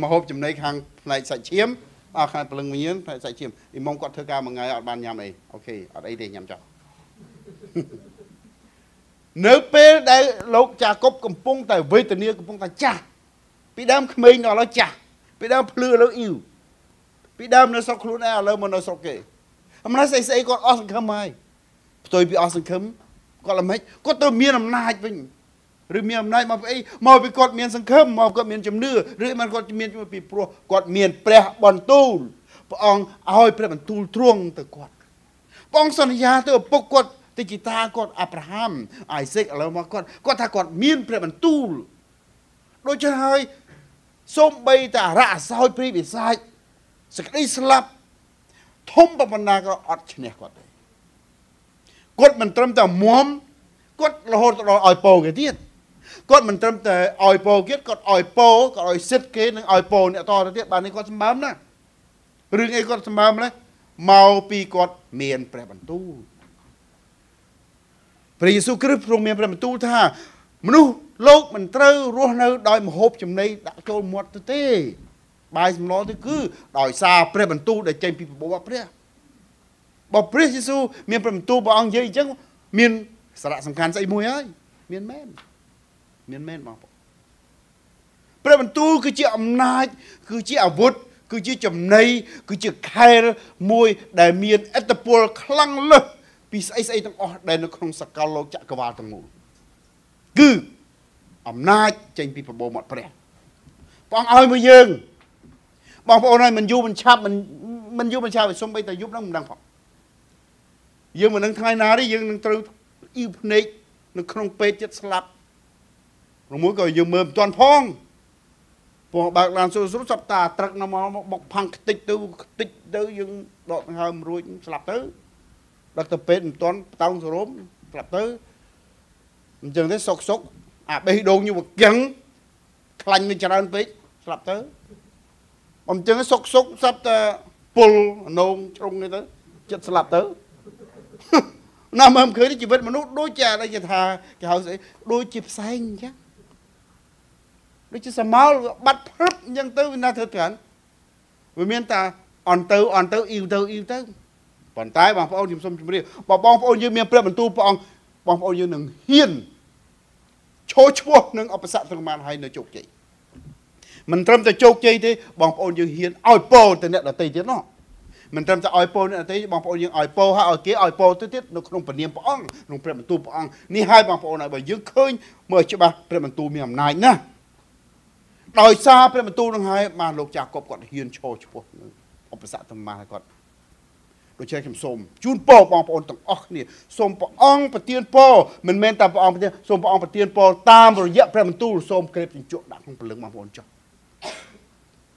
មកហូបចំណីខាងផ្នែកសាច់ឈាមអស់ខាងព្រលឹងវិញ្ញាណផ្នែកសាច់ឈាមអ៊ីម៉ុំគាត់ធ្វើការមួយថ្ងៃអត់បានញ៉ាំអីអូខេអត់អីទេញ៉ាំចោលនៅពេលដែលលោកចាកុបកំពុងតែវេទនាកំពុងតែចាស់ពីដើមក្មេងដល់ឥឡូវចាស់ពីដើមភ្លឺឥឡូវអ៊ីវពីដើមនៅស្រុកខ្លួនឯងឥឡូវមកនៅស្រុកគេអំណាចស្អីស្អីគាត់អស់សង្ឃឹមហើយផ្ទុយពីអស់សង្ឃឹមគាត់ល្មិចគាត់ទៅមានអំណាចវិញឬមានអំណាចមកពីអីមកពីគាត់មានសង្ឃឹមមកគាត់មានជំនឿឬមិនគាត់មានពីព្រោះគាត់មានព្រះបន្ទូលព្រះអង្គឲ្យព្រះបន្ទូលទ្រង់ទៅគាត់ព្រះអង្គសន្យាទៅឪពុកគាត់តិជីតាគាត់អាប់រ៉ាហាំអៃសេកឥឡូវមកគាត់គាត់ថាគាត់មានព្រះបន្ទូលដូចជាហើយសូម្បីតែអរៈអសោចព្រីវិសាចសក្តីស្លាប់ធំប៉ុណ្ណាក៏អត់ឈ្នះគាត់ទេ គាត់មិនត្រឹមតែមុំគាត់រហូតដល់ឲ្យពោគេទៀតគាត់មិនត្រឹមតែឲ្យពោគេគាត់ឲ្យពោគាត់ឲ្យសិទ្ធគេនឹងឲ្យពោអ្នកតទៅទៀតបាទនេះគាត់សម្បើមណារឿងអីគាត់សម្បើមណាមកពីគាត់មានព្រះបន្ទូលព្រះយេស៊ូវគ្រីស្ទទ្រង់មានព្រះបន្ទូលថាមនុស្សលោកមិនត្រូវរស់នៅ ដោយមហូបចំណីដាក់ចូលមាត់ទៅទេ បាយសម្លទៅគឺដោយសារព្រះបន្ទូលដែលចេញពីប្រពោះព្រះ បើព្រះយេស៊ូវមានព្រះបន្ទូលព្រះអង្គនិយាយអញ្ចឹងមានសារៈសំខាន់ស្អីមួយហើយមានមែនមានមែនបងប្អូនព្រះបន្ទូលគឺជាអំណាច គឺជាអាវុធគឺជាចំណីគឺជាខែលមួយដែលមានឥទ្ធិពលខ្លាំងលើសពីស្អីស្អីទាំងអស់ដែលនៅក្នុងសកលលោកចក្រវាលទាំងមូលគឺអំណាចចេញពីប្រពោមាត់ព្រះព្រះអង្គឲ្យមកយើងបងប្អូនហើយមិនយូរមិនឆាប់មិនមិនយូរមិនឆាប់សុំបីតែយប់ហ្នឹងមិនដឹងផង យើងមិនដឹងថ្ងៃណាទេយើងនឹងត្រូវអ៊ីវភ្នែកនៅក្នុងពេទ្យចិត្តស្លាប់រមួយក៏យើងមើលមិនទាន់ផងព្រោះបើកឡានសួរស្រួលសប្តាហ៍ត្រឹកនៅមកបុកផាំងខ្ទេចទៅខ្ទេចទៅយើងដកដង្ហើមរួចស្លាប់ទៅដឹកទៅពេទ្យមិនទាន់តោងសរោមស្លាប់ទៅអញ្ចឹងទេសុកសុកអាបេះដូងញូវកឹងខ្លាញ់នឹងច្រើនពេកស្លាប់ទៅអញ្ចឹងសុកសុកស្រាប់តែពុលអនងជ្រុងនេះទៅចិត្តស្លាប់ទៅ ណាមើលឃើញជីវិតមនុស្សដូចជាដែលគេថាគេហៅស្អីដូចជាផ្សែងអញ្ចឹងដូចជាសមោលបាត់ព្រឹបអញ្ចឹងទៅវាណាធ្វើត្រានវាមានតែអន់ទៅអន់ទៅអ៊ីវទៅអ៊ីវទៅប៉ុន្តែបងប្អូនខ្ញុំសូមជម្រាបបើបងប្អូនយើងមានព្រះបន្ទូលព្រះអង្គបងប្អូនយើងនឹងហ៊ានឈោឈ្មោះនឹងឧបសគ្គទាំងបានហើយនៅជោគជ័យមិនត្រឹមតែជោគជ័យទេបងប្អូនយើងហ៊ានឲ្យពោទៅអ្នកដទៃទៀតណោះ មិនត្រឹមតែឲ្យពោអ្នកដទៃបងប្អូនយើងឲ្យពោហើយឲ្យគេឲ្យពោទៅទៀតនៅក្នុងពនាមព្រះអង្គក្នុងព្រះបន្ទូលព្រះអង្គនេះហើយបងប្អូនហើយបើយើងឃើញមើលច្បាស់ព្រះបន្ទូលមានអំណាចណាស់ដោយសារព្រះបន្ទូលនឹងហើយបានលោកចាកបគាត់ហ៊ានឈោឈ្មោះនឹងឧបសគ្គទាំងបានហើយគាត់ដូច្នេះខ្ញុំសូមជូនពរបងប្អូនទាំងអស់គ្នាសូមព្រះអង្គប្រទានពរមិនមែនតែព្រះអង្គប្រទានសូមព្រះអង្គប្រទានពរតាមរយៈព្រះបន្ទូលសូមក្រេបជញ្ជក់ដាក់ក្នុងព្រលឹងបងប្អូនចុះ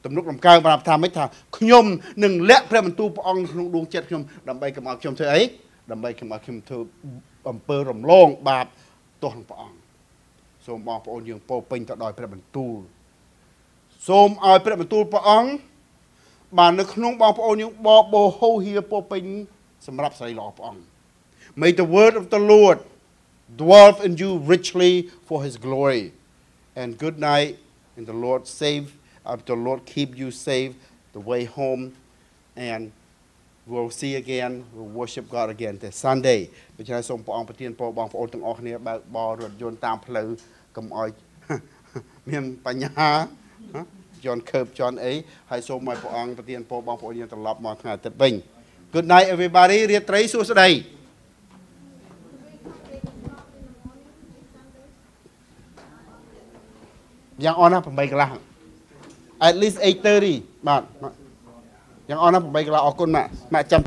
ទំនុកដំកើងប្រាប់ថាម៉េចថាខ្ញុំនឹងលាក់ព្រះបន្ទូលព្រះអង្គក្នុងដួងចិត្តខ្ញុំដើម្បីកុំឲ្យខ្ញុំធ្វើអីដើម្បីកុំឲ្យខ្ញុំធ្វើអំពើរំលងបាបទោសនឹងព្រះអង្គសូមបងប្អូនយើងពោរពេញទៅដោយព្រះបន្ទូលសូមឲ្យព្រះបន្ទូលព្រះអង្គបាននៅក្នុងបងប្អូនយើងបបោហូហៀពោរពេញសម្រាប់ស្រីល្អព្រះអង្គ May the word of the Lord dwell in you richly for his glory and good night and the Lord save uh, the Lord keep you safe the way home and we'll see again we'll worship God again this Sunday ដូច្នេះសូមព្រះអង្គប្រទានពរបងប្អូនទាំងអស់គ្នាបើកបររថយន្តតាមផ្លូវកុំឲ្យមានបញ្ហាជន់ខើបជន់អីហើយសូមឲ្យព្រះអង្គប្រទានពរបងប្អូនយើងត្រឡប់មកថ្ងៃអាទិត្យវិញ Good night everybody រាត្រីសួស្តីយ៉ាងអន់ណា8កន្លះ at least 8:30បាទយ៉ាងអន់ណា8កន្លះអរគុណម៉ាក់ម៉ាក់ចាំ